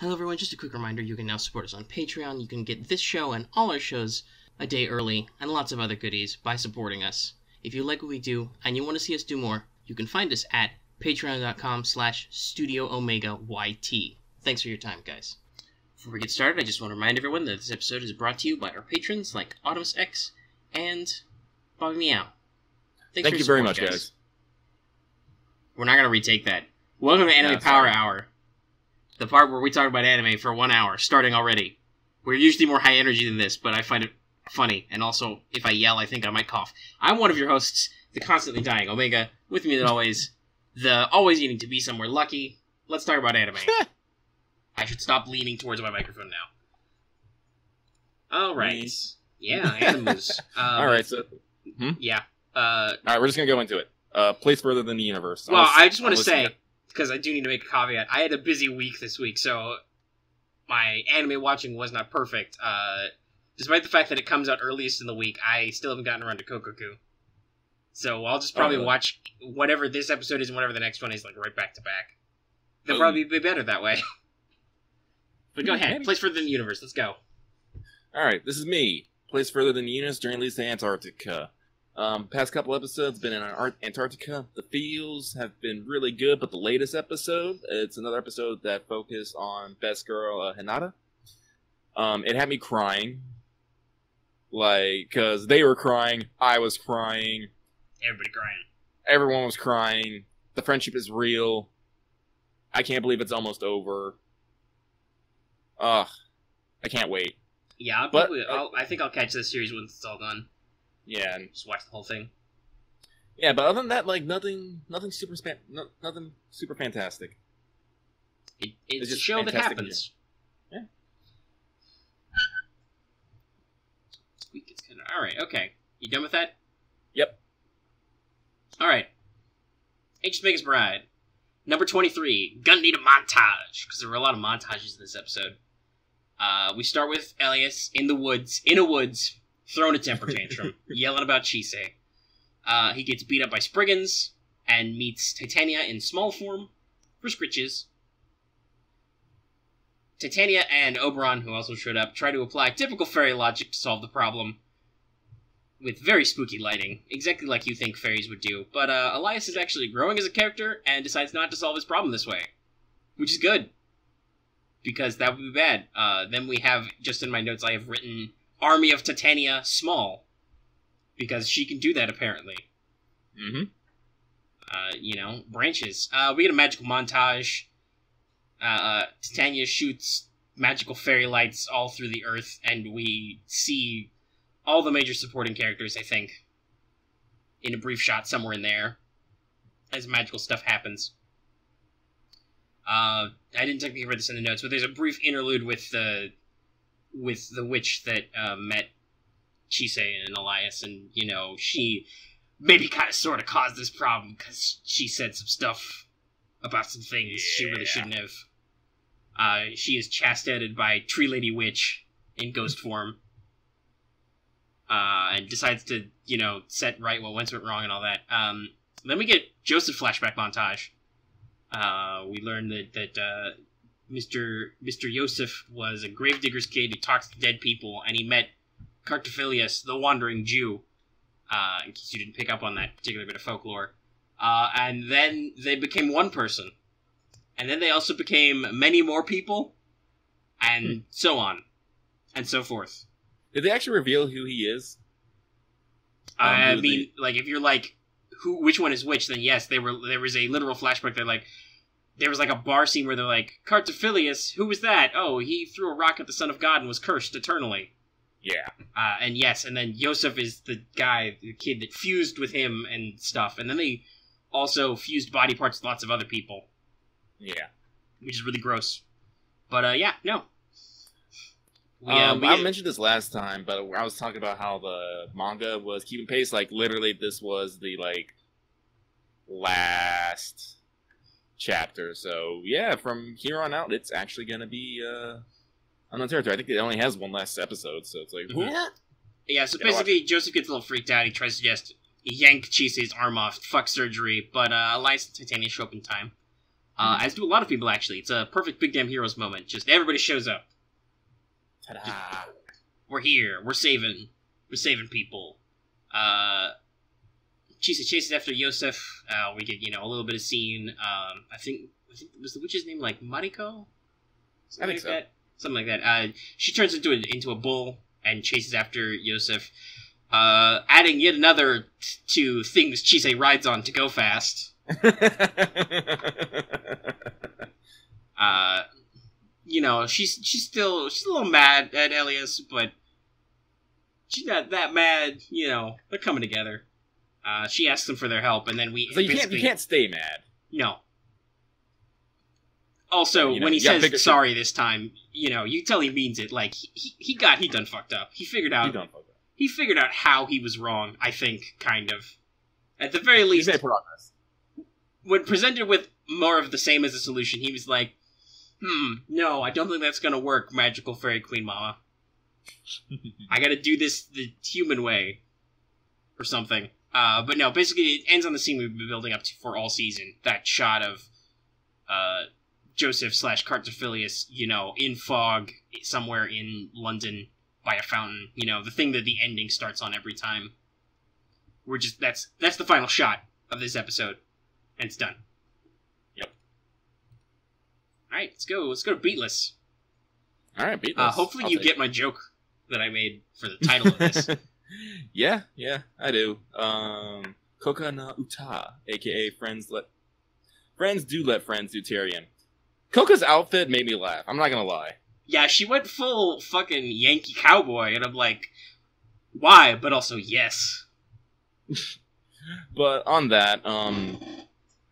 Hello, everyone. Just a quick reminder you can now support us on Patreon. You can get this show and all our shows a day early and lots of other goodies by supporting us. If you like what we do and you want to see us do more, you can find us at patreon.com slash studio omega yt. Thanks for your time, guys. Before we get started, I just want to remind everyone that this episode is brought to you by our patrons like Autumn's X and Bobby Meow. Thanks Thank for you very much, guys. We're not gonna retake that. Welcome to Anime Power. Hour, the part where we talk about anime for one hour, starting already. We're usually more high energy than this, but I find it funny, and also if I yell, I think I might cough. I'm one of your hosts, the constantly dying Omega. With me, as always, the always needing to be somewhere lucky. Let's talk about anime. I should stop leaning towards my microphone now. All right. Yeah, animals. Um, All right, so Yeah. Uh, all right, we're just gonna go into it. Uh, place further than the universe. Well, I just want to say because I do need to make a caveat. I had a busy week this week, so my anime watching was not perfect. Uh, despite the fact that it comes out earliest in the week, I still haven't gotten around to Kokkoku. So I'll just probably Oh, watch whatever this episode is and whatever the next one is, like right back to back. They'll Oh. probably be better that way. but go ahead, place further in the universe. Let's go. All right, this is me. Place further than the universe during at least Antarctica. Um, past couple episodes been in Antarctica. The feels have been really good, but the latest episode, it's another episode that focused on best girl uh, Hinata. Um, it had me crying, like because they were crying, I was crying, Everybody crying. everyone was crying. The friendship is real. I can't believe it's almost over. Ugh, I can't wait. Yeah, I'll But- probably, I'll, I think I'll catch this series once it's all done. Yeah, and Just watch the whole thing. Yeah, but other than that, like nothing, nothing super span, no, nothing super fantastic. It, it's, It's a show that happens. Yeah. Squeak kind of all right. Okay, you done with that? Yep. All right. Ancient Magus Bride, number twenty-three. Gonna need a montage because there were a lot of montages in this episode. Uh, we start with Elias in the woods, in a woods, throwing a temper tantrum, yelling about Chise. Uh, he gets beat up by Spriggans and meets Titania in small form for scritches. Titania and Oberon, who also showed up, try to apply typical fairy logic to solve the problem with very spooky lighting, exactly like you think fairies would do. But uh, Elias is actually growing as a character and decides not to solve his problem this way, which is good because that would be bad. Uh, then we have just in my notes I have written Army of Titania small because she can do that apparently Mm-hmm. uh, you know, branches. Uh, we get a magical montage. Uh, uh, Titania shoots magical fairy lights all through the earth, and we see all the major supporting characters, I think, in a brief shot somewhere in there as magical stuff happens. Uh, I didn't technically read this in the notes, but there's a brief interlude with the with the witch that uh, met Chise and Elias, and you know she maybe kind of sort of caused this problem because she said some stuff about some things she really shouldn't have. Uh, she is chastised by Tree Lady Witch in ghost form, uh, and decides to, you know, set right what once went wrong and all that. Um, then we get Joseph flashback montage. Uh, we learn that that uh, Mr. Mr. Yosef was a gravedigger's kid who talks to dead people, and he met Cartaphilus, the wandering Jew. Uh, in case you didn't pick up on that particular bit of folklore. Uh, and then they became one person. And then they also became many more people, and Hmm. so on, and so forth. Did they actually reveal who he is? Um, I mean, like if you're like, who, which one is which? Then yes, they were. There was a literal flashback. They're like, there was like a bar scene where they're like, Cartaphilus, who was that? Oh, he threw a rock at the Son of God and was cursed eternally. Yeah. Uh, and yes, and then Yosef is the guy, the kid that fused with him and stuff. And then they also fused body parts with lots of other people, Yeah. which is really gross. But uh, yeah, no. We, uh, um, we I mentioned this last time, but I was talking about how the manga was keeping pace. Like literally, this was the like last chapter. So yeah, from here on out, it's actually gonna be uh, on the territory. I think it only has one last episode, so it's like Mhm. what? Yeah, so Yeah, watch basically, Joseph gets a little freaked out. He tries to just yank Chise's arm off, fuck surgery, but uh, Elias and Titania show up in time. Uh, as do a lot of people actually. It's a perfect Big Damn Heroes moment. Just everybody shows up. Ta-da. We're here. We're saving. We're saving people. Uh, Chise chases after Yosef. Uh, we get you know a little bit of scene. Um, I think was the witch's name like Mariko. Something I think like so. that. Something like that. Uh, she turns into a, into a bull and chases after Yosef. Uh, adding yet another t- to things Chise rides on to go fast. Uh, you know, she's she's still she's a little mad at Elias, but she's not that mad. You know, they're coming together. Uh, she asks them for their help, and then we so you can't you can't stay mad. no. Also, You know, when he says sorry this time, you know, you tell he means it. Like he, he, he got he done fucked up. He figured out You don't fuck up. he figured out how he was wrong. I think, kind of. At the very least, progress. when presented with more of the same as a solution, he was like, "Hmm, no, I don't think that's gonna work, Magical Fairy Queen Mama. I gotta do this the human way, or something." Uh, but no, basically, it ends on the scene we've been building up to for all season. That shot of uh, Joseph slash Cartaphilus, you know, in fog somewhere in London by a fountain. You know, the thing that the ending starts on every time. We're just that's that's the final shot of this episode, and it's done. Yep. All right, let's go. Let's go to Beatless. All right, beat Uh, hopefully, I'll you get my joke that I made for the title of this. yeah, yeah, I do. Um, Koka na Uta, aka friends let friends do let friends do Tyrion. Koka's outfit made me laugh. I'm not gonna lie. yeah, she went full fucking Yankee cowboy, and I'm like, why? But also, yes. But on that, um,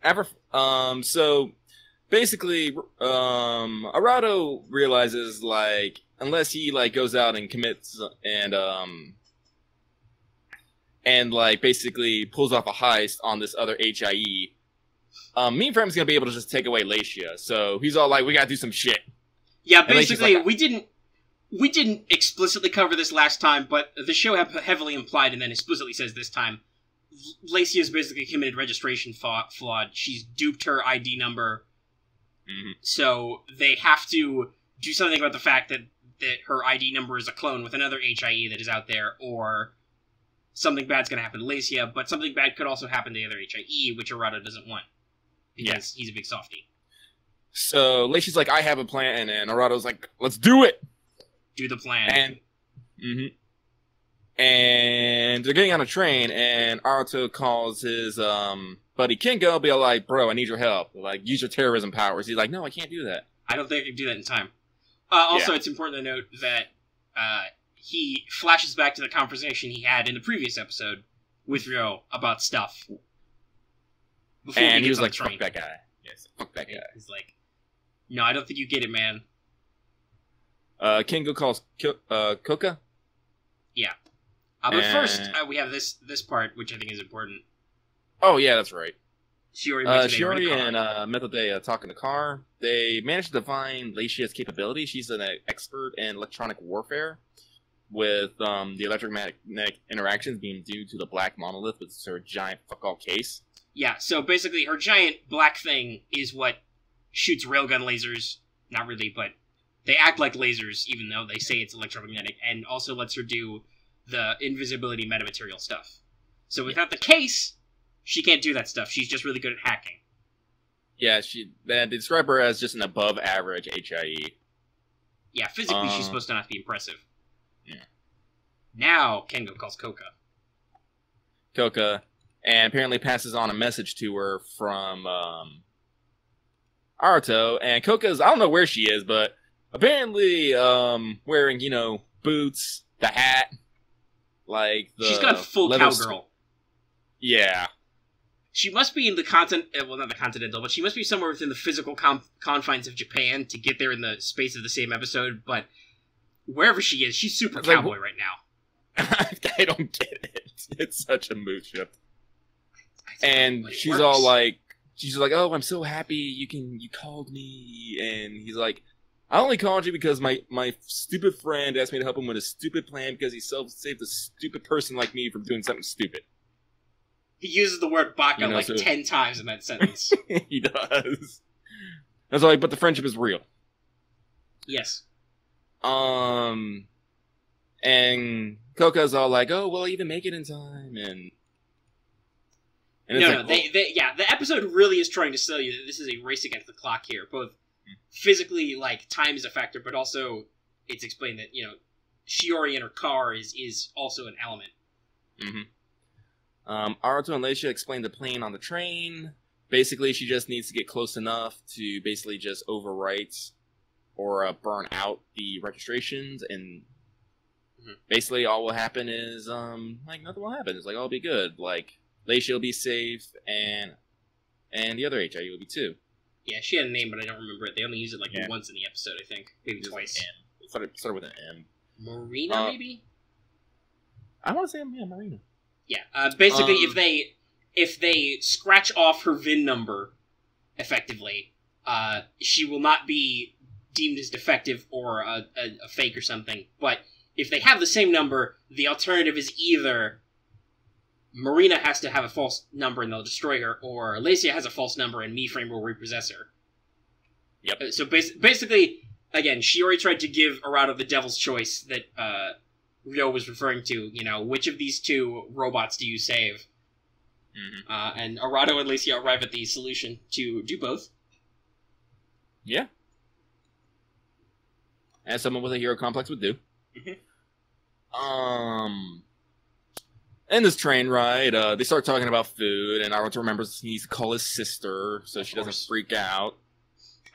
ever, um, so basically, um, Arato realizes like unless he like goes out and commits and um and like basically pulls off a heist on this other HIE, um, MemeFrame's gonna be able to just take away Lacia. So he's all like, "We gotta do some shit." Yeah, basically, like- we didn't we didn't explicitly cover this last time, but the show have heavily implied and then explicitly says this time. Lacey has basically committed registration fa- fraud. She's duped her ID number, Mhm. so they have to do something about the fact that that her ID number is a clone with another HIE that is out there, or something bad's going to happen to Lacia. But something bad could also happen to the other HIE, which Arato doesn't want because he's a big softie. So Lacey's like, "I have a plan," and Arato's like, "Let's do it." Do the plan. and hmm and they're getting on a train, and Aruto calls his um buddy Kengo, be like, "Bro, I need your help. Like, use your terrorism powers." He's like, "No, I can't do that." I don't think I can do that in time. Uh, also, Yeah. it's important to note that uh, he flashes back to the conversation he had in the previous episode with Ryo about stuff. Before and he gets was on like, the train. "Fuck that guy." Yes, fuck that guy. He's like, "No, I don't think you get it, man." Uh, Kengo calls Ko- uh, Koka. Uh, but first, uh, we have this this part, which I think is important. Oh yeah, that's right. Shiori, Uh, makes it a Shiori and card. uh, Methode uh, talk in the car. They manage to define Lacia's capability. She's an expert in electronic warfare, with um, the electromagnetic interactions being due to the black monolith with her giant fuck all case. yeah. So basically, her giant black thing is what shoots railgun lasers. Not really, but they act like lasers, even though they say it's electromagnetic, and also lets her do the invisibility metamaterial stuff. So without the case, she can't do that stuff. She's just really good at hacking. Yeah, she they describe her as just an above average. HIE. Yeah, physically, she's Uh, supposed to not be impressive. Now, Kengo calls Koka. Koka, and apparently passes on a message to her from um, Aruto. And Koka's, I don't know where she is, but apparently um, wearing, you know, boots, the hat, like the. she's gone full leather cowgirl. sk- yeah. She must be in the continent, uh, well, not the continental, but she must be somewhere within the physical com- confines of Japan to get there in the space of the same episode. But wherever she is, she's super It's like, cowboy right now. I don't get it. It's such a mood shift. And she's works. all like, she's like, "Oh, I'm so happy you can you called me." And he's like, "I only called you because my my stupid friend asked me to help him with a stupid plan because he self saved a stupid person like me from doing something stupid." He uses the word baka You know, like so- ten times in that sentence. he does. I was like, but the friendship is real. Yes. Um, and Coca's all like, "Oh, will I even make it in time?" And and no, it's no, like, they, they, yeah, the episode really is trying to sell you that this is a race against the clock here. Both physically, like time is a factor, but also it's explained that you know Shiori in her car is is also an element. Mm-hmm. Um, Aruto and Lacia explain the plane on the train. Basically, she just needs to get close enough to basically just overwrite or uh, burn out the registrations, and Mhm. basically all will happen is um like nothing will happen. It's like all be good. Like Lacia will be safe, and and the other HIE will be too. Yeah, she had a name, but I don't remember it. They only use it like Yeah. once in the episode, I think, maybe Just like twice. M. It started, started with an M. Marina, Uh, maybe. I want to say yeah, Marina. Yeah. Uh, basically, Um, if they if they scratch off her VIN number, effectively, uh, she will not be deemed as defective or a, a, a fake or something. But if they have the same number, the alternative is either Marina has to have a false number and they'll destroy her, or Alacia has a false number and MemeFrame will repossess her. Yep. Uh, So bas- basically, again, Shiori tried to give Arato the devil's choice that uh, Ryo was referring to. You know, which of these two robots do you save? Mm-hmm. Uh, and Arato and Lacia arrive at the solution to do both. Yeah. As someone with a hero complex would do. Mhm. Um. In this train ride, uh, they start talking about food, and Naruto remembers he needs to call his sister so she doesn't freak out.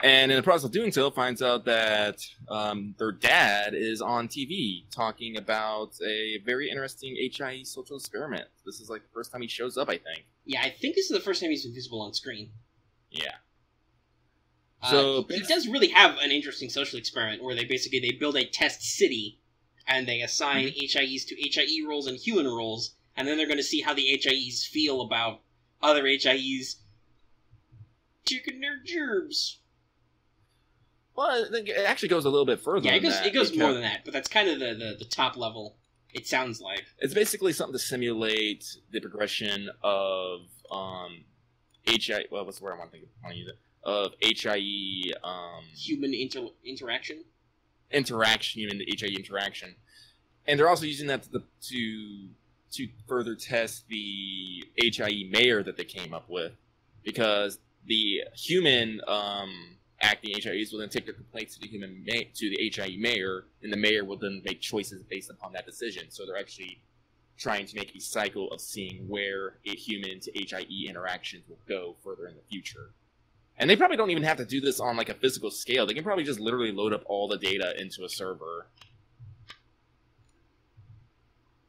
And in the process of doing so, finds out that um, their dad is on TV talking about a very interesting HIE social experiment. This is like the first time he shows up, I think. Yeah, I think this is the first time he's been visible on screen. Yeah. Uh, So, he does really have an interesting social experiment where they basically they build a test city and they assign Mm-hmm. HIEs to HIE roles and human roles, and then they're going to see how the HIEs feel about other HIEs chicken their gerbs. Well, I think it actually goes a little bit further. Yeah, it goes it goes because- more than that, but that's kind of the, the, the top level. It sounds like It's basically something to simulate the progression of um, HI. Well, what's the word I want to think? I want to use it of HIE um, human inter- interaction. Interaction, even the HIE interaction, and they're also using that to to to further test the HIE mayor that they came up with, because the human um, acting HIEs will then take their complaints to the human ma- to the HIE mayor, and the mayor will then make choices based upon that decision. So they're actually trying to make a cycle of seeing where a human to HIE interactions will go further in the future. And they probably don't even have to do this on like a physical scale. They can probably just literally load up all the data into a server.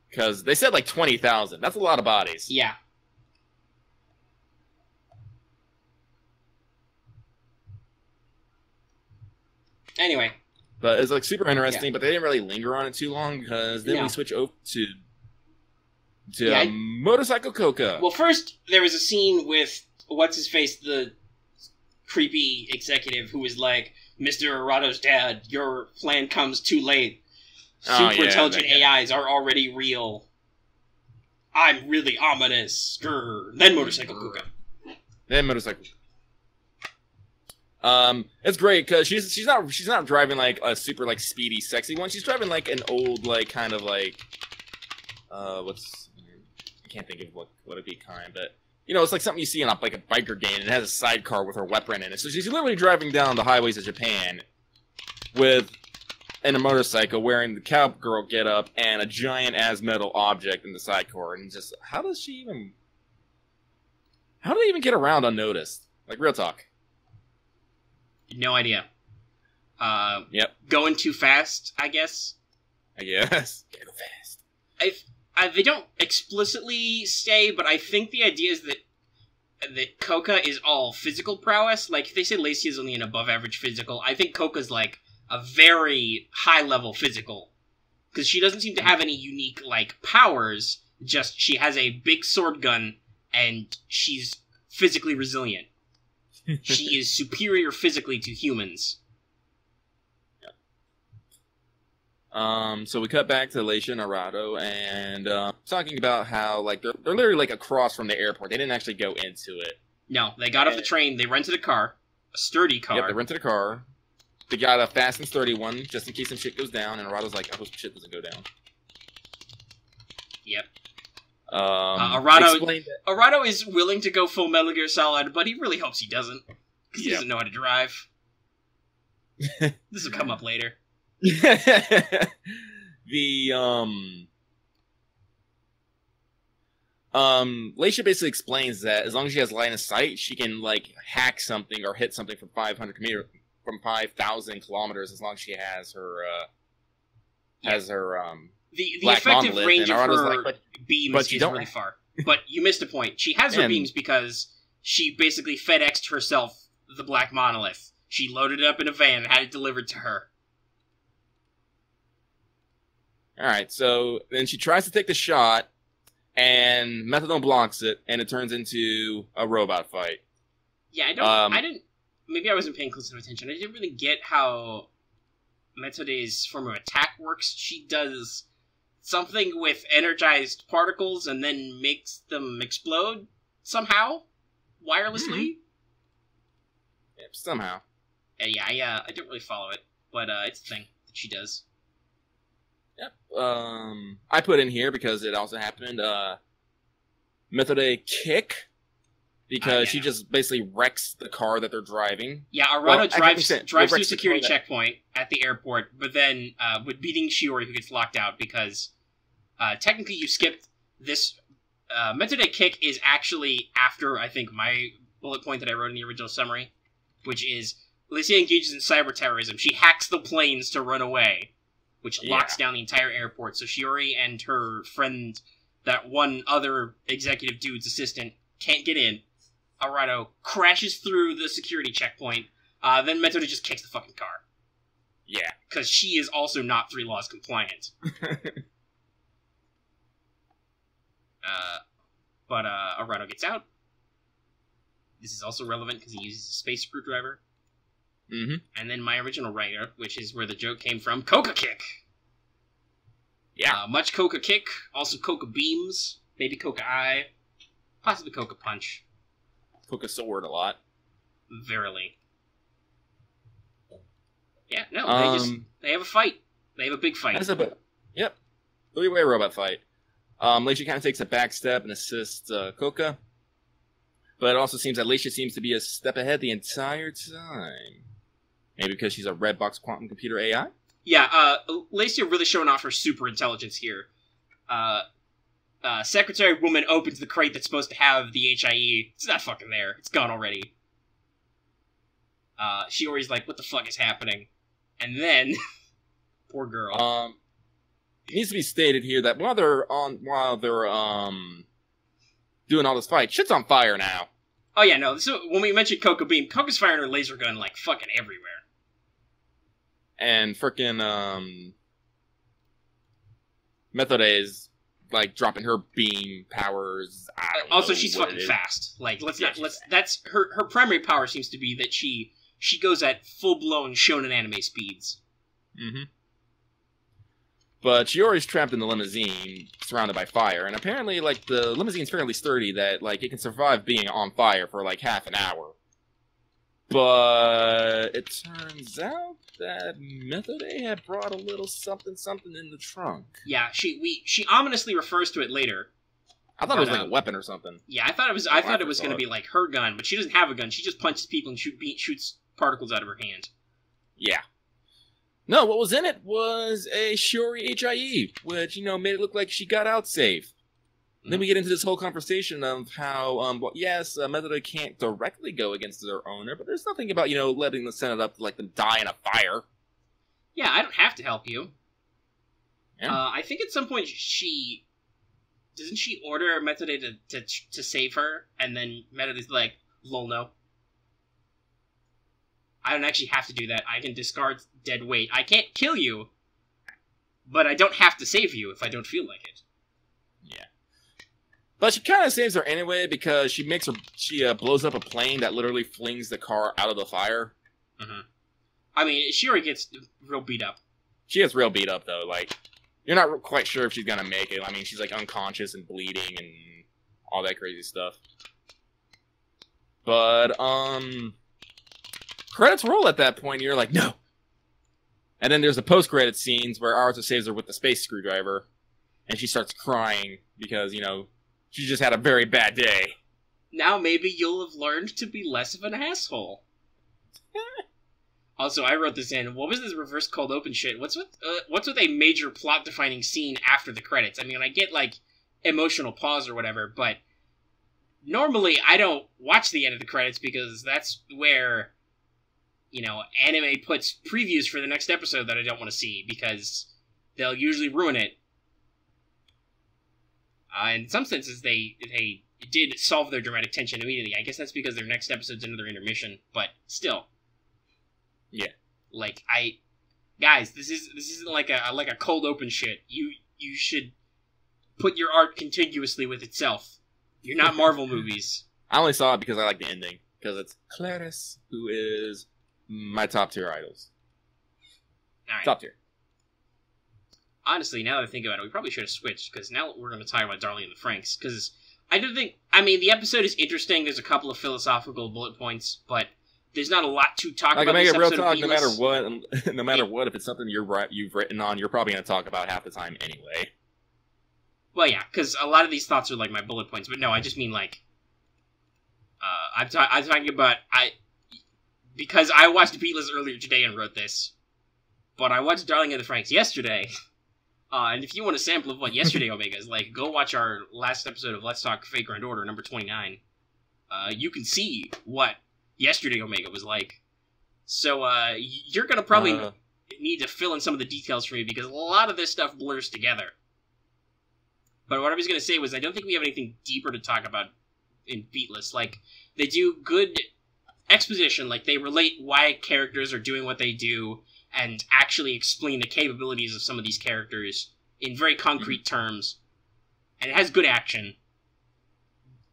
Because they said like 20,000. That's a lot of bodies. Yeah. Anyway, But it's like super interesting, but they didn't really linger on it too long because then No. we switch over to to Yeah, I- um, Motorcycle Coca. well, first there was a scene with what's his face, the creepy executive who is like, "Mr. Arato's dad, your plan comes too late. Oh, Super yeah, intelligent that guy. AIs are already real. I'm really ominous." Grr. Then motorcycle Kuka. then Motorcycle. Um, it's great because she's she's not she's not driving like a super like speedy sexy one. She's driving like an old like kind of like uh what's I can't think of what what it'd be kind, but you know it's like something you see in a, like a biker game and it has a sidecar with her weapon in it. So she's literally driving down the highways of Japan with in a motorcycle wearing the cowgirl get up and a giant as metal object in the sidecar and just how does she even how do they even get around unnoticed? Like real talk. No idea. Uh, Yep. Going too fast, I guess. I guess. Go fast. I, I, they don't explicitly say, but I think the idea is that that Coca is all physical prowess. Like they say, Lacey is only an above average physical. I think Coca's like a very high level physical because she doesn't seem to have any unique like powers. Just she has a big sword gun and she's physically resilient. she is superior physically to humans. Um, so we cut back to Lacia and Arato and uh, talking about how like they're, they're literally like across from the airport. They didn't actually go into it. No, they got off the train. They rented a car. a sturdy car. Yep, they rented a car. They got a fast and sturdy one just in case some shit goes down. And Arato's like, I hope shit doesn't go down. Yep. Um, Uh, Arato- Arado is willing to go full Metal Gear Solid, but he really hopes he doesn't. Because he Yep. doesn't know how to drive. this will come up later. the um um Lacia basically explains that as long as she has line of sight, she can like hack something or hit something from 500 kilometer from 5,000 kilometers as long as she has her uh has her um The the effective range of her like, but beams but is don't- really far. But you missed a point. She has her And- beams because she basically FedExed herself the Black Monolith. She loaded it up in a van and had it delivered to her. All right, so then she tries to take the shot, and Methode blocks it, and it turns into a robot fight. Yeah, I don't. Um, I didn't. Maybe I wasn't paying close enough attention. I didn't really get how Methode's form of attack works. She does something with energized particles and then makes them explode somehow, wirelessly. Yep, somehow. Uh, yeah, I, uh, I don't really follow it, but uh, it's a thing that she does. Yep. Um, I put in here because it also happened. Uh, Methode kick because Ah, yeah. she just basically wrecks the car that they're driving. Yeah, Arato Well, drives drives through security checkpoint at the airport, but then uh, with beating Shiori, who gets locked out because uh, technically you skipped this. Uh, Methode kick is actually after I think my bullet point that I wrote in the original summary, which is Alicia engages in cyber terrorism. She hacks the planes to run away, which locks down the entire airport. So Shiori and her friend, that one other executive dude's assistant, can't get in. Arato crashes through the security checkpoint. Uh, then Methode just kicks the fucking car Yeah. because she is also not three laws compliant. Uh, but uh, Arato gets out. This is also relevant because he uses a space screwdriver. hmm And then my original writer, which is where the joke came from, Coca Kick. Yeah. Uh, much Coca Kick, also Coca Beams, maybe Coca Eye, possibly Coca Punch. Coca sword a lot. Verily. Yeah, no, they just Um, they have a fight. They have a big fight. a yep. Three way robot fight. Um, Lacia kind of takes a back step and assists uh, Coca. But it also seems that Lacia seems to be a step ahead the entire time. Maybe because she's a red box quantum computer AI? Yeah, uh, Lacey really showing off her super intelligence here. Uh, uh, Secretary Woman opens the crate that's supposed to have the HIE. It's not fucking there. It's gone already. Uh, Shiori's like, what the fuck is happening? And then, poor girl. Um, it needs to be stated here that while they're on, while they're um doing all this fight, shit's on fire now. oh yeah, no, so when we mentioned Coca Beam, Coca's firing her laser gun like fucking everywhere. And frickin' um Methode is like dropping her beam powers. I don't also, she's fucking fast. Like, let's Yeah, not, let's, fast. that's, her, her primary power seems to be that she, she goes at full-blown shonen anime speeds. Mm-hmm. But Shiori's trapped in the limousine, surrounded by fire, and apparently, like the limousine's fairly sturdy that like it can survive being on fire for like half an hour. But it turns out that Methode had brought a little something something in the trunk. Yeah, she, we, she ominously refers to it later. I thought it was like um, a weapon or something. Yeah, I thought it was. I thought it was going to be like her gun, but she doesn't have a gun. She just punches people and shoot, shoots particles out of her hand. Yeah. No, what was in it was a Shuri HIE, which, you know, made it look like she got out safe. Then we get into this whole conversation of how, um, well, yes, uh, Methode can't directly go against their owner, but there's nothing about, you know, letting the Senate up to, like, them die in a fire. Yeah, I don't have to help you. Yeah. Uh, I think at some point she doesn't she order Methode to, to to save her, and then Methode's like, "Lol, no." I don't actually have to do that. I can discard dead weight. I can't kill you, but I don't have to save you if I don't feel like it. But she kind of saves her anyway because she makes her, she uh, blows up a plane that literally flings the car out of the fire. I mean, Shiori gets real beat up. She gets real beat up, though. Like, you're not quite sure if she's gonna make it. I mean, she's, like, unconscious and bleeding and all that crazy stuff. But, um... credits roll at that point. And you're like, no. And then there's the post credit scenes where Arthur saves her with the space screwdriver, and she starts crying because you know she just had a very bad day. Now maybe you'll have learned to be less of an asshole. also, I wrote this in. What was this reverse cold open shit? What's with uh, what's with a major plot defining scene after the credits? I mean, I get like emotional pause or whatever, but normally I don't watch the end of the credits because that's where you know anime puts previews for the next episode that I don't want to see because they'll usually ruin it. Uh, in some senses, they they did solve their dramatic tension immediately. I guess that's because their next episode's another intermission, but still, Yeah. Like I, guys, this is this isn't like a like a cold open shit. You you should put your art contiguously with itself. You're not Marvel movies. I only saw it because I like the ending because it's ClariS who is my top tier idols. All right. Top tier. Honestly, now that I think about it, we probably should have switched because now we're going to talk about Darling and the Franxx. Because I don't think, I mean, the episode is interesting. There's a couple of philosophical bullet points, but there's not a lot to talk about. make it real talk, no matter what, no matter what, if it's something you're you've written on, you're probably going to talk about half the time anyway. Well, yeah, because a lot of these thoughts are like my bullet points, but no, I just mean like, uh, I'm, ta- I'm talking about I because I watched Beatless earlier today and wrote this, but I watched Darling and the Franxx yesterday. Uh, and if you want a sample of what yesterday Omega is like, go watch our last episode of Let's Talk Fate Grand Order number 29. Uh, you can see what yesterday Omega was like. So uh, you're gonna probably Uh, need to fill in some of the details for me because a lot of this stuff blurs together. But what I was going to say was I don't think we have anything deeper to talk about in Beatless. Like they do good exposition, like they relate why characters are doing what they do and actually explain the capabilities of some of these characters in very concrete terms. And it has good action.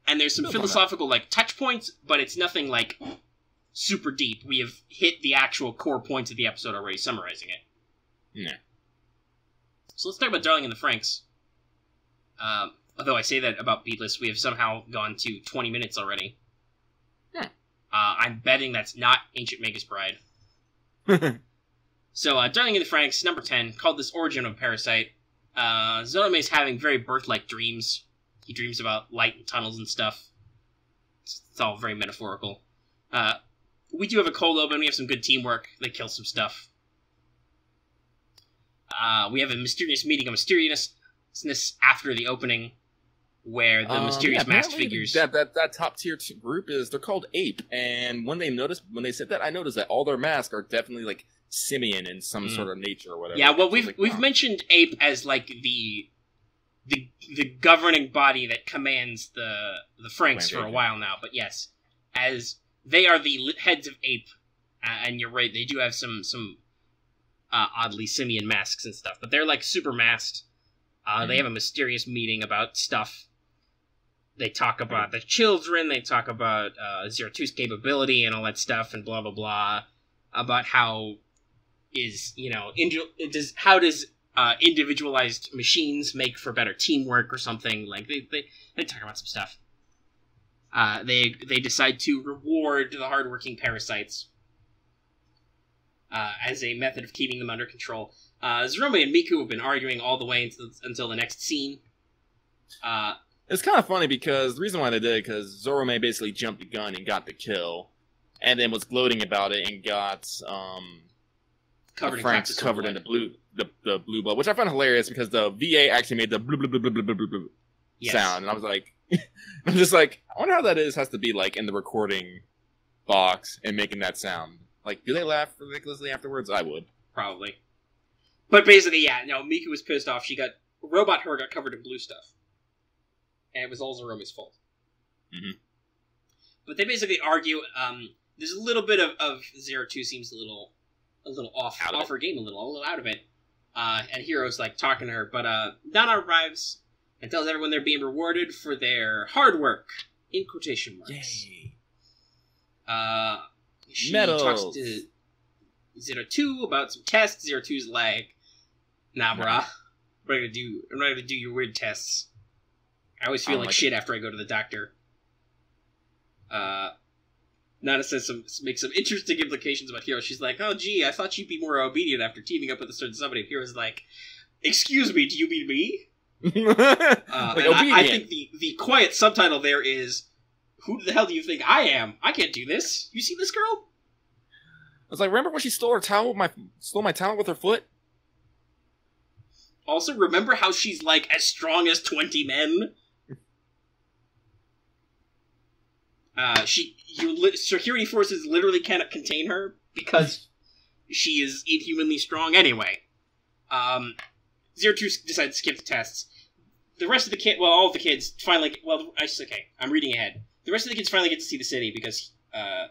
And there's some No philosophical like touch points, but it's nothing like super deep. We have hit the actual core points of the episode already, summarizing it. Yeah. So let's talk about Darling and the Franxx. Um, although I say that about Beatless, we have somehow gone to 20 minutes already. Yeah. Uh, I'm betting that's not Ancient Magus Bride. So, uh, Darling and the Franxx, number 10, called this Origin of a Parasite. Uh, Zorome is having very birth-like dreams. He dreams about light and tunnels and stuff. It's, it's all very metaphorical. Uh, we do have a cold open. We have some good teamwork. They kill some stuff. Uh, we have a mysterious meeting of mysteriousness after the opening, where the Um, mysterious yeah, masked figures. That that that top tier group is they're called Ape, and when they noticed when they said that, I noticed that all their masks are definitely like simian in some Mm. sort of nature or whatever. Yeah, well, we've like, we've wow. mentioned ape as like the the the governing body that commands the the Franxx for a while now. But yes, as they are the heads of ape, uh, and you're right, they do have some some uh, oddly simian masks and stuff, but they're like super masked. Uh, They Mhm. have a mysterious meeting about stuff. They talk about the children. They talk about uh, Zero Two's capability and all that stuff, and blah blah blah. About how is you know does how does uh, individualized machines make for better teamwork or something? Like they they, they talk about some stuff. Uh, they they decide to reward the hardworking parasites uh, as a method of keeping them under control. Uh, Zorome and Miku have been arguing all the way until, until the next scene. Uh, It's kind of funny because the reason why they did it because Zorome basically jumped the gun and got the kill, and then was gloating about it and got um covered Frank's toxic covered in the blue the, the blue blood, which I found hilarious because the VA actually made the blue blue blue blue blue blue blue, Yes. sound, and I was like, I'm just like, I wonder how that is has to be like in the recording box and making that sound. Like, do they laugh ridiculously afterwards? I would. probably. But basically, yeah, no, Miku was pissed off. She got robot her got covered in blue stuff, and it was all Zorome's fault. Mhm. But they basically argue. Um, there's a little bit of, of Zero Two seems a little a little off Out off her game a little a little out of it. Uh, and Hiro's like talking to her, but uh, Donna arrives and tells everyone they're being rewarded for their hard work in quotation marks. Yay! Uh, she Medals. talks to Zero Two about some tests. Zero Two's like, "Nah, brah, we're gonna do. I'm not gonna do your weird tests. I always feel don't like like shit after I go to the doctor." Uh, Nana says some makes some interesting implications about Hiro. She's like, "Oh, gee, I thought you'd be more obedient after teaming up with a certain somebody." And Hiro's like, "Excuse me, do you mean me?" Uh, like and I, obedient. I think the the quiet subtitle there is, "Who the hell do you think I am? I can't do this. You see this girl? I was like, remember when she stole her towel with my stole my towel with her foot? Also, remember how she's like as strong as twenty men." Uh, she, you, security forces literally cannot contain her because she is inhumanly strong anyway. Um, Zero Two decides to skip the tests. The rest of the kid, well, all of the kids finally, well, I okay, I'm reading ahead. The rest of the kids finally get to see the city because uh,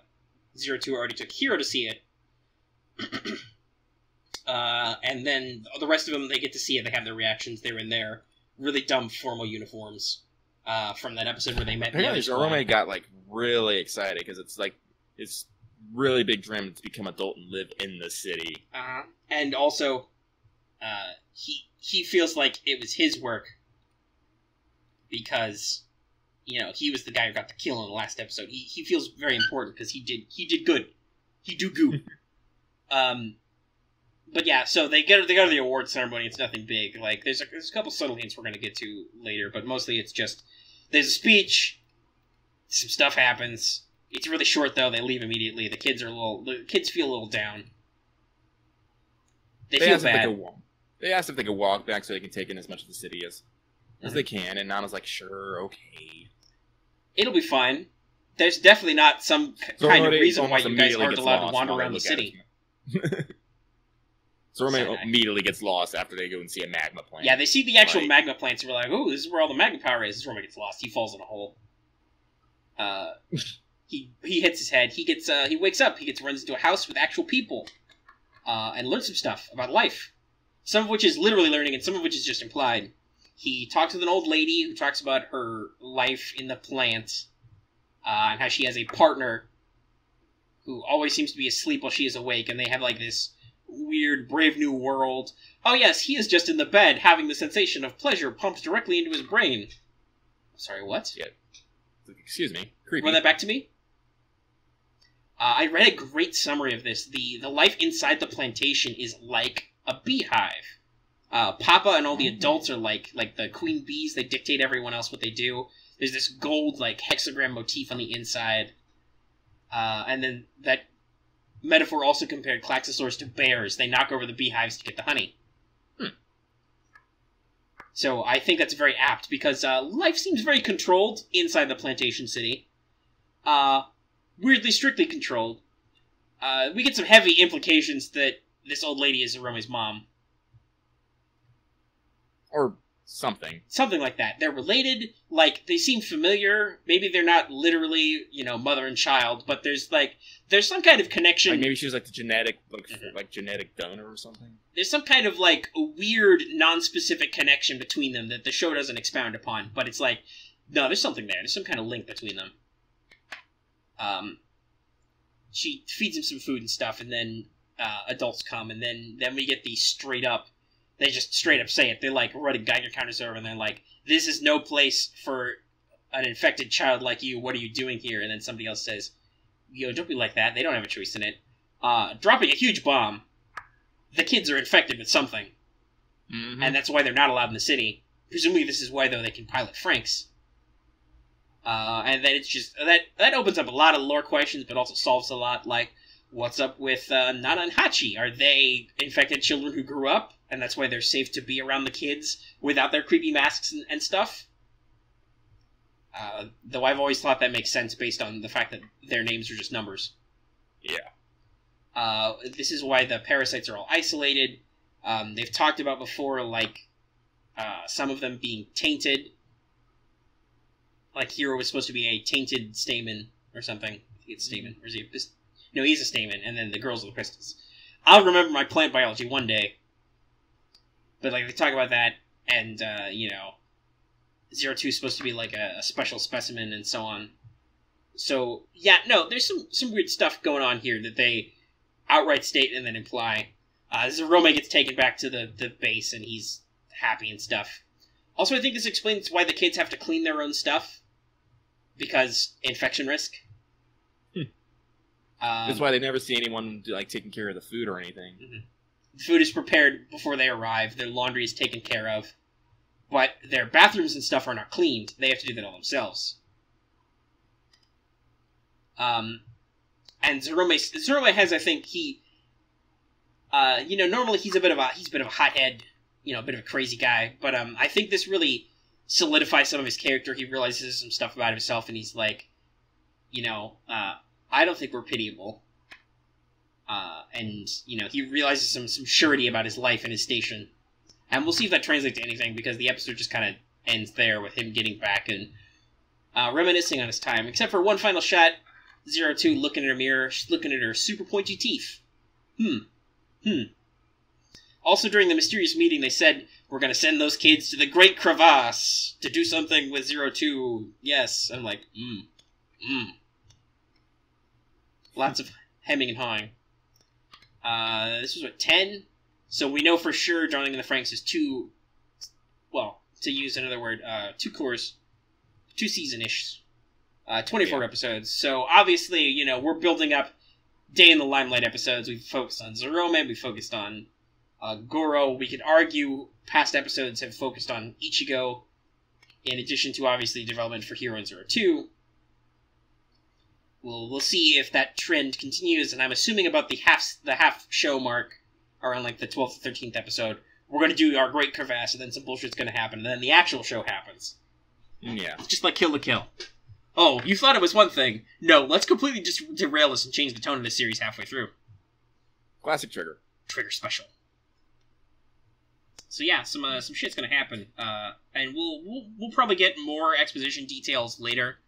Zero Two already took Hiro to see it. uh, and then the rest of them, they get to see it. They have their reactions. They're in their really dumb formal uniforms uh, from that episode where they met. the Apparently, other squad. Got like really excited because it's like it's really big dream to become adult and live in the city. Uh-huh. And also, uh, he he feels like it was his work because you know he was the guy who got the kill in the last episode. He he feels very important because he did he did good. He do good. um, but yeah, so they get they go to the award ceremony. It's nothing big. Like there's a, there's a couple subtle hints we're gonna get to later, but mostly it's just there's a speech. Some stuff happens. It's really short though. They leave immediately. The kids are a little. The kids feel a little down. They, They feel if they bad. walk. They asked if they could walk back so they can take in as much of the city as as Mhm. they can, and Nana's like, "Sure, okay." It'll be fine. There's definitely not some k- kind of reason why you guys aren't allowed to wander around the city. Zorome Sorry. immediately gets lost after they go and see a magma plant. Yeah, they see the actual Like- magma plants and we're like, "Oh, this is where all the magma power is." This is where he gets lost. He falls in a hole. Uh, he he hits his head. He gets uh, he wakes up. He gets runs into a house with actual people, uh, and learns some stuff about life. Some of which is literally learning, and some of which is just implied. He talks with an old lady who talks about her life in the plant, uh, and how she has a partner who always seems to be asleep while she is awake, and they have like this weird Brave New World. Oh yes, he is just in the bed having the sensation of pleasure pumped directly into his brain. Sorry, what? Yeah. Excuse me. Creepy. Run that back to me. Uh, I read a great summary of this. the The life inside the plantation is like a beehive. Uh, Papa and all the Mhm. adults are like like the queen bees. They dictate everyone else what they do. There's this gold like hexagram motif on the inside, uh, and then that metaphor also compared Klaxosaurs to bears. They knock over the beehives to get the honey. Hmm. So I think that's very apt because uh, life seems very controlled inside the plantation city. Uh, weirdly strictly controlled. Uh, we get some heavy implications that this old lady is Rome's mom. or something. Something like that. They're related, like, they seem familiar. Maybe they're not literally, you know, mother and child, but there's, like, there's some kind of connection. Like maybe she was like the genetic, like, Mhm. like genetic donor or something. there's some kind of like a weird non-specific connection between them that the show doesn't expound upon but it's like no there's something there there's some kind of link between them um she feeds him some food and stuff and then uh, adults come and then then we get the straight up they just straight up say it they're like running geiger counters over and they're like this is no place for an infected child like you what are you doing here and then somebody else says yo don't be like that they don't have a choice in it uh, dropping a huge bomb the kids are infected with something, Mm-hmm. and that's why they're not allowed in the city. Presumably, this is why though they can pilot Franxx. Uh, and then it's just that that opens up a lot of lore questions, but also solves a lot. Like, what's up with uh, Nana and Hachi? Are they infected children who grew up, and that's why they're safe to be around the kids without their creepy masks and, and stuff? Uh, though I've always thought that makes sense based on the fact that their names are just numbers. Yeah. Uh, this is why the parasites are all isolated. Um, they've talked about before, like uh, some of them being tainted. Like Hiro was supposed to be a tainted stamen or something. I think it's stamen, or is he a pist- No, he's a stamen, and then the girls are the crystals. I'll remember my plant biology one day. But like they talk about that, and uh, you know, Zero Two is supposed to be like a, a special specimen, and so on. So yeah, no, there's some some weird stuff going on here that they outright state and then imply. Uh, Zorome gets taken back to the, the base and he's happy and stuff. Also, I think this explains why the kids have to clean their own stuff. Because infection risk. Hmm. Um, That's why they never see anyone like taking care of the food or anything. the food is prepared before they arrive. Their laundry is taken care of, but their bathrooms and stuff are not cleaned. They have to do that all themselves. Um, and Zorome, Zorome has, I think, he, uh, you know, normally he's a bit of a he's a bit of a hothead, you know, a bit of a crazy guy. But um, I think this really solidifies some of his character. He realizes some stuff about himself, and he's like, you know, uh, I don't think we're pitiable. Uh, and you know he realizes some some surety about his life and his station, and we'll see if that translates to anything because the episode just kind of ends there with him getting back and uh, reminiscing on his time. Except for one final shot, Zero Two looking in her mirror, she's looking at her super pointy teeth. Hmm, hmm. Also, during the mysterious meeting, they said we're gonna send those kids to the Great Crevasse to do something with Zero Two. Yes, I'm like, hmm, hmm. Lots of hemming and hawing. Uh, this was what ten, so we know for sure Darling in the Franxx is two. Well, to use another word, uh, two cores, two season ish, uh, twenty four episodes. So obviously, you know, we're building up day in the limelight episodes. We've focused on Zorome, we focused on uh, Goro. We could argue past episodes have focused on Ichigo, in addition to obviously development for Hiro and Zero Two. We'll we'll see if that trend continues, and I'm assuming about the half the half show mark, around like the twelfth or thirteenth episode, we're gonna do our great crevasse, and then some bullshit's gonna happen, and then the actual show happens. Yeah. It's just like Kill la Kill. Oh, you thought it was one thing? No, let's completely just derail this and change the tone of the series halfway through. Classic trigger. Trigger special. So yeah, some uh, some shit's gonna happen, uh, and we'll, we'll we'll probably get more exposition details later.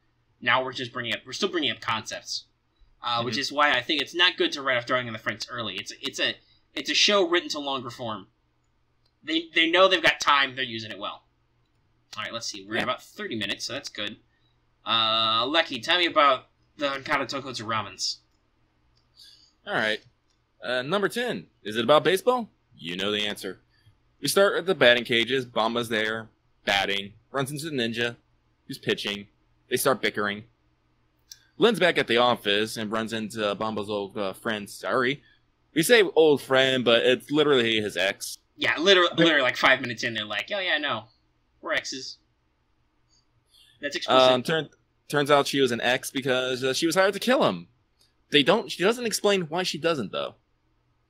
Now we're just bringing up we're still bringing up concepts, uh, which is why I think it's not good to write off Darling in the Franxx early. It's it's a it's a show written to longer form. They they know they've got time. They're using it well. All right, let's see. We're at about thirty minutes, so that's good. Uh, Lecky, tell me about the Hakata Tonkotsu ramens. All right. Uh, number 10. Is it about baseball? You know the answer. We start at the batting cages. Bomba's there, batting, runs into the ninja, who's pitching. They start bickering. Lynn's back at the office and runs into Bomba's old uh, friend, Sari. We say old friend, but it's literally his ex. Yeah, literally, literally like five minutes in, they're like, "Oh yeah, no, we're exes." That's explicit. Um, turn, turns out she was an ex because uh, she was hired to kill him. They don't. She doesn't explain why she doesn't though.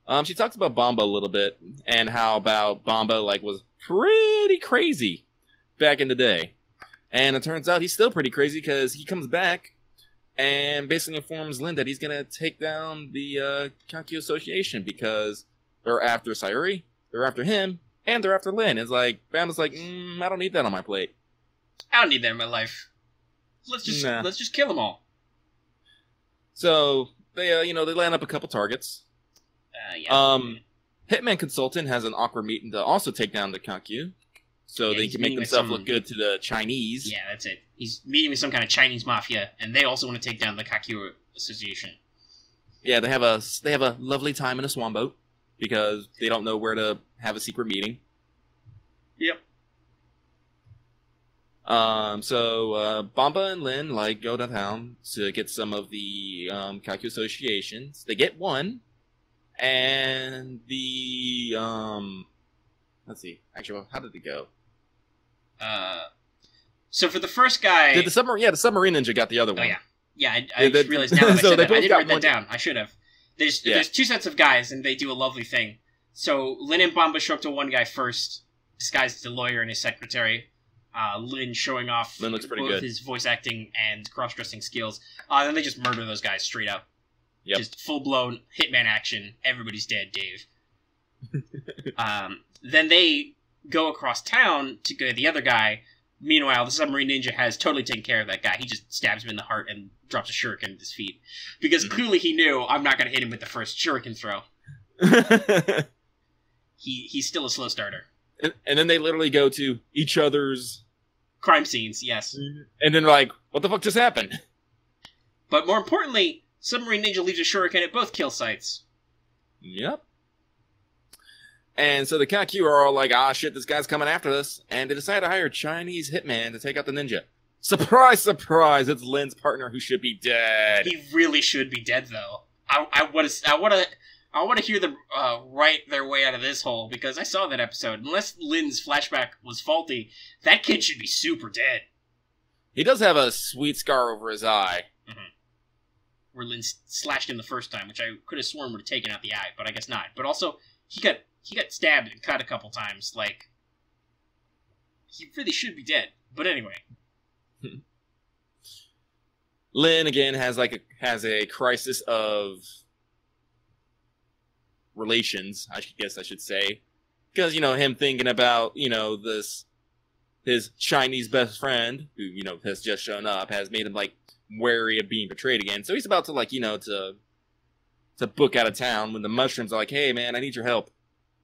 Um, she talks about Bomba a little bit and how about Bomba like was pretty crazy back in the day, and it turns out he's still pretty crazy because he comes back and basically informs Lynn that he's gonna take down the uh, Kankyo Association because they're after Sayuri, they're after him, and they're after Lynn. It's like Bama's like, mm, I don't need that on my plate. I don't need that in my life. Let's just Nah. let's just kill them all. So they, uh, you know, they land up a couple targets. Uh, yeah. Um, Hitman Consultant has an awkward meeting to also take down the Kankyu, so Yeah, they can make themselves some- look good to the Chinese. yeah, that's it. He's meeting with some kind of Chinese mafia, and they also want to take down the Kakyu Association. Yeah, they have a they have a lovely time in a swan boat because they don't know where to have a secret meeting. Yep. Um, so uh, Bomba and Lin like go to town to get some of the um, Kankyu associations. They get one, and the um, let's see. Actually, how did it go? Uh, so for the first guy, Did the submarine? Yeah, the submarine ninja got the other oh one. yeah, yeah, I, I Yeah, realized now that I so said they that. I didn't write that down. I should have. There's Yeah. there's two sets of guys, and they do a lovely thing. So Lin and Bomba show up to one guy first, disguised as a lawyer and his secretary. Uh, Lin showing off Lin looks pretty both good. his voice acting and cross dressing skills. Uh, then they just murder those guys straight up. Yep. Just full blown hitman action. Everybody's dead, Dave. um, then they go across town to go to the other guy. Meanwhile, the submarine ninja has totally taken care of that guy. He just stabs him in the heart and drops a shuriken at his feet. Because Mhm. clearly he knew I'm not going to hit him with the first shuriken throw. He He's still a slow starter. and, and then they literally go to each other's, Crime scenes, yes. and then like, what the fuck just happened? But more importantly, submarine ninja leaves a shuriken at both kill sites. Yep. And so the Kakyu are all like, ah, shit, this guy's coming after us. And they decide to hire a Chinese hitman to take out the ninja. Surprise, surprise, it's Lynn's partner who should be dead. He really should be dead, though. I I want to I want to I want to hear them uh, write their way out of this hole because I saw that episode. Unless Lynn's flashback was faulty, that kid should be super dead. He does have a sweet scar over his eye. Where Lynn slashed him the first time, which I could have sworn would have taken out the eye, but I guess not. But also, he got he got stabbed and cut a couple times. Like he really should be dead. But anyway, hmm. Lynn again has like a has a crisis of relations, I guess I should say. Because, you know, him thinking about, you know, this his Chinese best friend, who, you know, has just shown up, has made him like wary of being betrayed again. So he's about to like, you know, to to book out of town when the mushrooms are like, hey man, I need your help.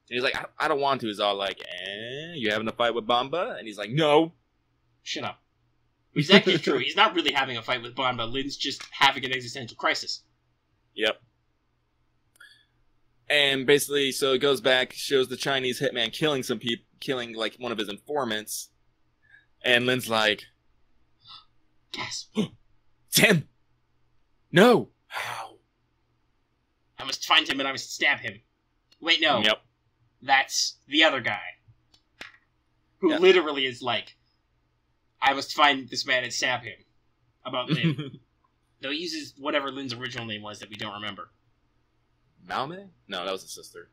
And he's like, I, I don't want to. He's all like, eh, you having a fight with Bamba? And he's like, no. shut up. Which is actually true. He's not really having a fight with Bamba. Lynn's just having an existential crisis. Yep. And basically, so it goes back, shows the Chinese hitman killing some people, killing like one of his informants. And Lynn's like, Gasp. Tim! No! How? I must find him and I must stab him. Wait, no. Yep. That's the other guy. Who Yeah. literally is like, I must find this man and stab him. About Lin, Though he uses whatever Lynn's original name was that we don't remember. Malme? No, that was his sister.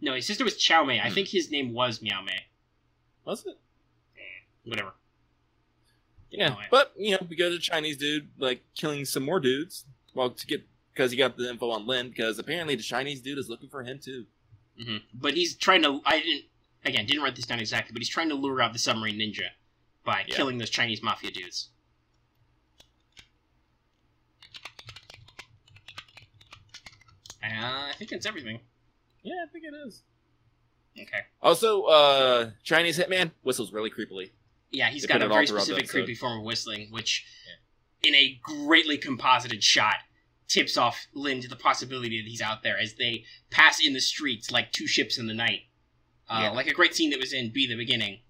No, his sister was Chow Mei. I Hmm. think his name was Meow Mei. Was it? Whatever. Yeah. Oh, yeah. But, you know, because go to the Chinese dude, like, killing some more dudes. Well, to get, because he got the info on Lynn, because apparently the Chinese dude is looking for him too. Hmm But he's trying to. I didn't. Again, didn't write this down exactly, but he's trying to lure out the submarine ninja by Yeah. killing those Chinese mafia dudes. Uh, I think that's everything. Yeah, I think it is. Okay. Also, uh, Chinese hitman whistles really creepily. Yeah, he's They got a very specific, creepy form of whistling, which, in a greatly composited shot, tips off Lynn to the possibility that he's out there as they pass in the streets like two ships in the night. Uh, Yeah. Like a great scene that was in Be the Beginning,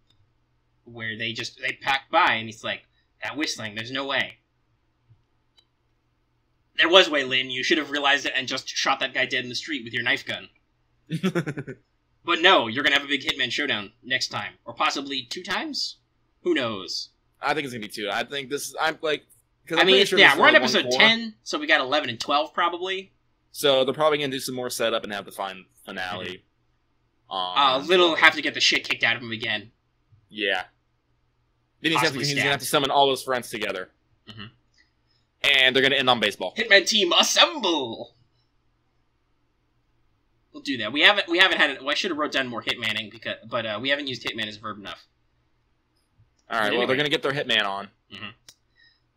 where they just they pack by and he's like, "That whistling, there's no way." There was way, Lynn. You should have realized it and just shot that guy dead in the street with your knife gun. But no, you're gonna have a big Hitman showdown next time, or possibly two times. Who knows? I think it's gonna be two. I think this is. I'm like, I mean, it's, yeah, we're on episode ten, so we got eleven and twelve probably. so they're probably gonna do some more setup and have the fine finale. Uh, Um, Little have to get the shit kicked out of him again. yeah. Then he's, to, he's gonna have to summon all those friends together, Mhm. and they're gonna end on baseball. Hitman team assemble. We'll do that. We haven't we haven't had it. Well, I should have wrote down more hitmanning because, but uh, we haven't used hitman as a verb enough. All right. Anyway. Well, they're gonna get their hitman on.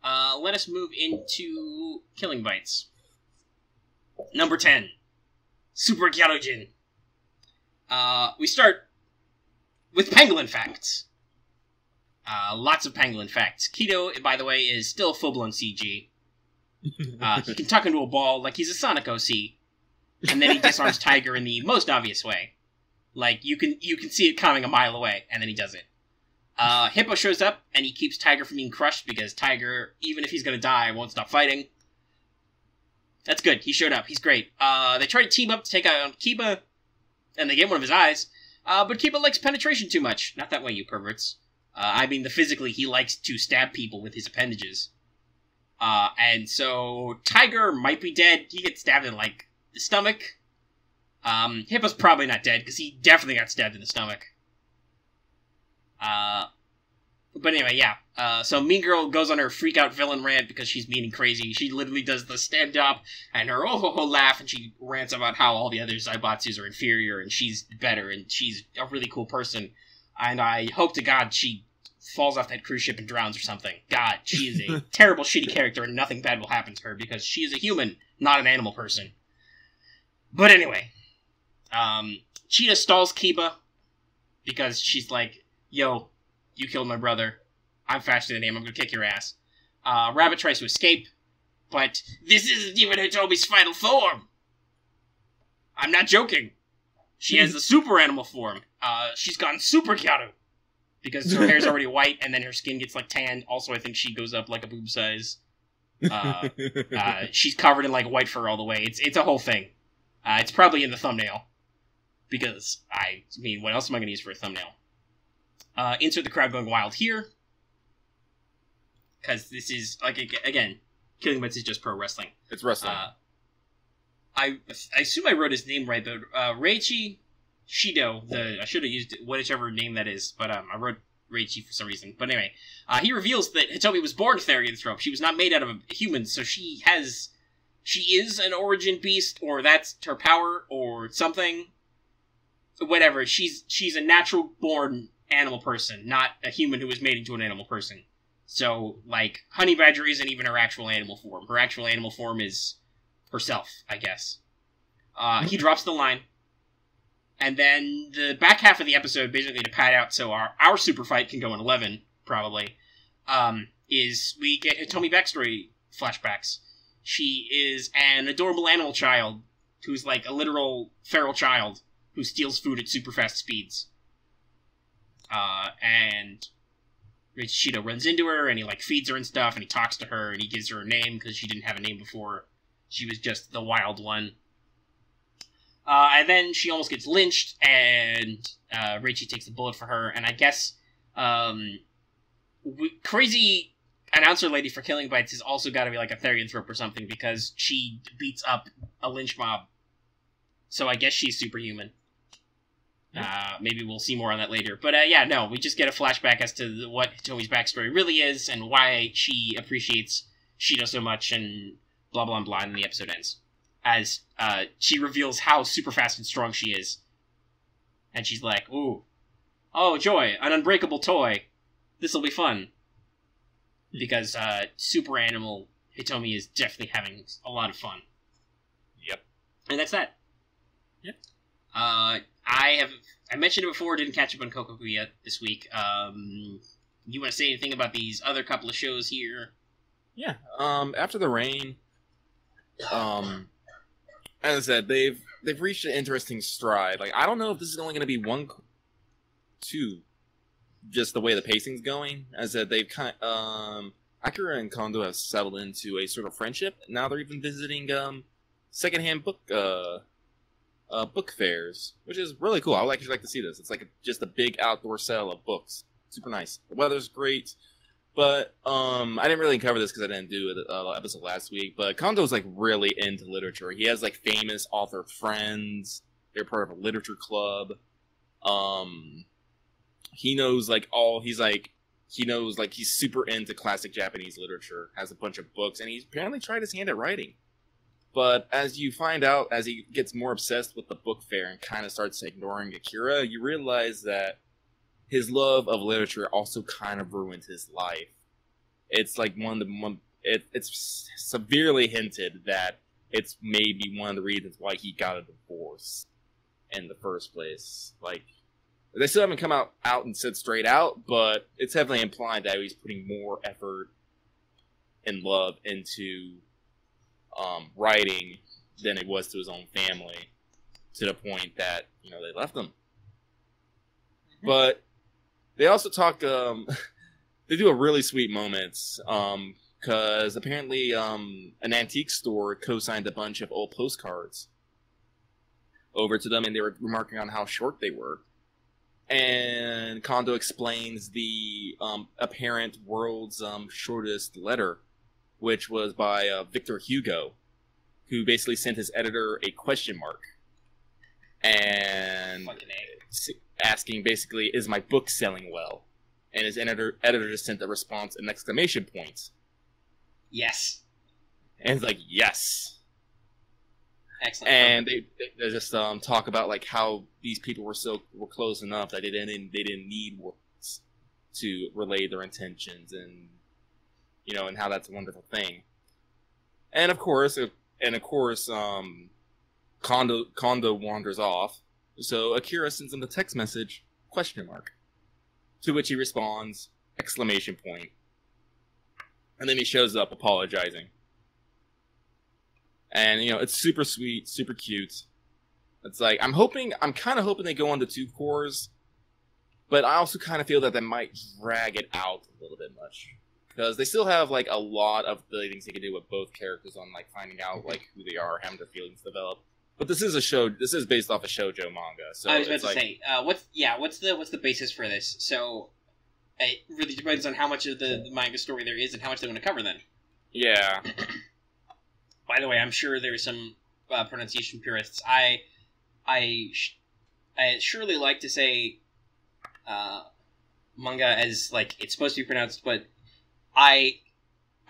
Uh, let us move into killing bites. Number ten, Super Gyalojin. Uh, we start with pangolin facts. Uh, lots of pangolin facts. Keto, by the way, is still full blown CG. Uh, he can tuck into a ball like he's a Sonic OC, and then he disarms Tiger in the most obvious way. Like you can you can see it coming a mile away, and then he does it. Uh, Hippo shows up and he keeps Tiger from being crushed because Tiger, even if he's gonna die, won't stop fighting. That's good. He showed up. He's great. Uh, they try to team up to take out Kiba, and they get one of his eyes. Uh, but Kiba likes penetration too much. Not that way, you perverts. Uh, I mean, the physically, he likes to stab people with his appendages. Uh, and so Tiger might be dead. He gets stabbed in like the stomach. Um, Hippo's probably not dead because he definitely got stabbed in the stomach. Uh, but anyway, yeah. Uh, so Mean Girl goes on her freak out villain rant because she's mean and crazy. She literally does the stand up and her oh ho ho laugh, and she rants about how all the other Zaibatsus are inferior and she's better and she's a really cool person. And I hope to God she falls off that cruise ship and drowns or something. God, she is a terrible, shitty character, and nothing bad will happen to her because she is a human, not an animal person. But anyway, um, Cheetah stalls Kiba because she's like, "Yo, you killed my brother. I'm faster than him. I'm gonna kick your ass." Uh, Rabbit tries to escape, but this isn't even Hitomi's final form. I'm not joking. She has the super animal form. Uh, she's gone super Kyaru because her hair's already white and then her skin gets like tan. Also, I think she goes up like a boob size. Uh, uh, she's covered in like white fur all the way. It's it's a whole thing. Uh, it's probably in the thumbnail because I mean, what else am I going to use for a thumbnail? Uh, insert the crowd going wild here because this is like again, Killing Bites is just pro wrestling. it's wrestling. Uh, I I assume I wrote his name right, but uh, Reichi Shido. The I should have used whichever name that is, but um, I wrote Reichi for some reason. But anyway, uh, he reveals that Hitomi was born Therianthrope. She was not made out of a human, so she has she is an origin beast, or that's her power, or something. Whatever. She's she's a natural born animal person, not a human who was made into an animal person. So, like, Honey Badger isn't even her actual animal form. Her actual animal form is herself, I guess. Uh, he drops the line. And then the back half of the episode, basically to pad out so our, our super fight can go in 11, probably, um, is we get Hitomi backstory flashbacks. She is an adorable animal child who's like a literal feral child who steals food at super fast speeds. Uh, and Shido runs into her and he like feeds her and stuff and he talks to her and he gives her a name because she didn't have a name before. She was just the wild one. Uh, and then she almost gets lynched and uh, takes the bullet for her and I guess um, crazy announcer lady for Killing Bites has also got to be like a Therianthrope or something because she beats up a lynch mob. So I guess she's superhuman. Uh, maybe we'll see more on that later. But uh, yeah, no, we just get a flashback as to what Hitomi's backstory really is and why she appreciates Shido so much and blah blah blah, and the episode ends. As uh, she reveals how super fast and strong she is. And she's like, ooh. Oh, joy, an unbreakable toy. This'll be fun. Because uh, super animal Hitomi is definitely having a lot of fun. Yep. And that's that. Yep. Uh, I have I mentioned it before. Didn't catch up on Kokkoku yet this week. Um, you want to say anything about these other couple of shows here? Yeah. Um. After the rain, um, as I said, they've they've reached an interesting stride. Like I don't know if this is only going to be one, two, just the way the pacing's going. As I said, they've kind um Akira and Kondo have settled into a sort of friendship. Now they're even visiting um secondhand book uh uh book fairs, which is really cool. I would actually like to see this. It's like a, just a big outdoor sale of books. Super nice. The weather's great. But um, I didn't really cover this because I didn't do the uh, episode last week. But Kondo's like really into literature. He has like famous author friends. They're part of a literature club. Um, he knows like all. He's like he knows like he's super into classic Japanese literature. Has a bunch of books, and he's apparently tried his hand at writing. But as you find out, as he gets more obsessed with the book fair and kind of starts ignoring Akira, you realize that his love of literature also kind of ruined his life. It's like one of the one. It, it's severely hinted that it's maybe one of the reasons why he got a divorce in the first place. Like they still haven't come out out and said straight out, but it's heavily implied that he's putting more effort and love into um, writing than it was to his own family, to the point that you know they left him. But they also talk. Um, they do a really sweet moments because apparently um, an antique store co-signed a bunch of old postcards over to them, and they were remarking on how short they were. And Kondo explains the um, apparent world's um, shortest letter, which was by uh, Victor Hugo, who basically sent his editor a question mark and Fucking A. s- asking basically, "Is my book selling well?" And his editor editor just sent a response an exclamation point, Yes. and it's like, "Yes." Excellent. and they, they, they just um, talk about like how these people were so were close enough that they didn't they didn't need words to relay their intentions and you know and how that's a wonderful thing. And of course and of course um kondo kondo wanders off. So akira sends him the text message question mark to which he responds exclamation point. And then he shows up apologizing. And you know it's super sweet, super cute. It's like I'm hoping, I'm kind of hoping they go on to two cores, but I also kind of feel that they might drag it out a little bit much because they still have like a lot of the things they can do with both characters on like finding out like who they are, having their feelings develop. But this is a show. This is based off a shojo manga, so I was about to like say, uh, what's yeah, what's the what's the basis for this? So it really depends on how much of the, the manga story there is and how much they want to cover. Then, yeah, by the way, I'm sure there's some uh, pronunciation purists. I I sh- I surely like to say uh, manga as like it's supposed to be pronounced, but I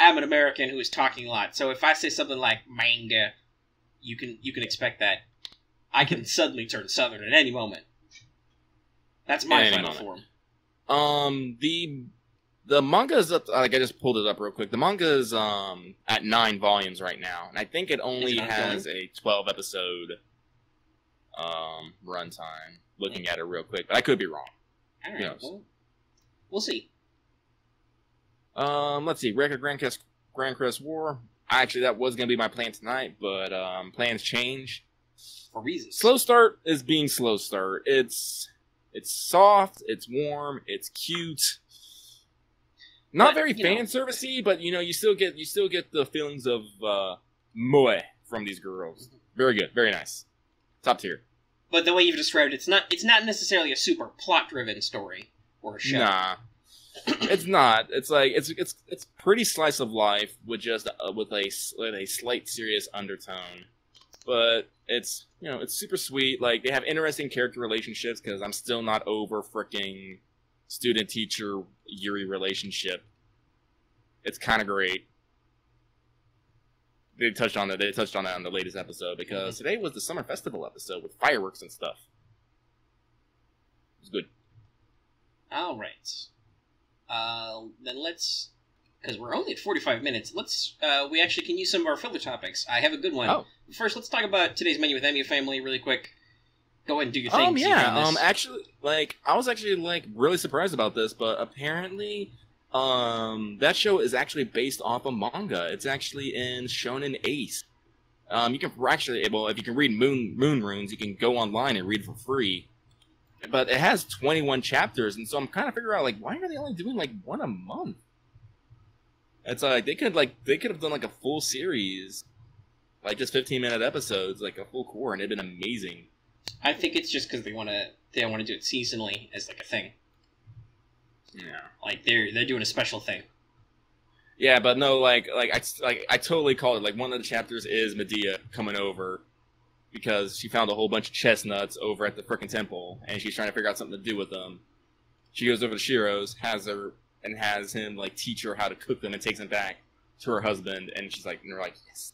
am an American who is talking a lot. So if I say something like manga, you can you can expect that I can suddenly turn southern at any moment. That's my final form. Um, the the manga is up. Like I just pulled it up real quick. The manga is um at nine volumes right now, and I think it only it has a twelve episode um runtime. Looking at it real quick, but I could be wrong. All right, well, we'll see. Um, let's see. Record Grancrest Grand Crest War. Actually, that was gonna be my plan tonight, but um, plans change. For reasons. Slow start is being slow start. It's it's soft, it's warm, it's cute. Not But, very fan servicey, but you know, you still get you still get the feelings of uh moe from these girls. Very good, very nice. Top tier. But the way you've described it, it's not it's not necessarily a super plot driven story or a show. Nah. It's not. It's like it's it's it's pretty slice of life with just uh, with a with a slight serious undertone. But it's you know it's super sweet. Like they have interesting character relationships because I'm still not over freaking student teacher Yuri relationship. It's kind of great. They touched on that. They touched on that on the latest episode because today was the summer festival episode with fireworks and stuff. It was good. All right. Uh, then let's because we're only at forty five minutes. Let's uh, we actually can use some of our filler topics. I have a good one. Oh. First, let's talk about today's menu with Emiya Family really quick. Go ahead and do your thing. Um, yeah. Um, actually, like, I was actually like really surprised about this, but apparently, um, that show is actually based off a manga. It's actually in Shonen Ace. Um, you can actually, well, if you can read Moon Moon Runes, you can go online and read for free. But it has 21 chapters, and so I'm kind of figuring out like, why are they only doing like one a month? It's like they could like they could have done like a full series, like just 15 minute episodes, like a full core, and it'd been amazing. I think it's just because they want to they want to do it seasonally as like a thing. Yeah. Like they're they're doing a special thing. Yeah, but no, like, like I, like I totally called it. Like one of the chapters is Medea coming over because she found a whole bunch of chestnuts over at the frickin' temple, and she's trying to figure out something to do with them. She goes over to Shiro's, has her, and has him like teach her how to cook them, and takes them back to her husband, and she's like, and they're like, yes.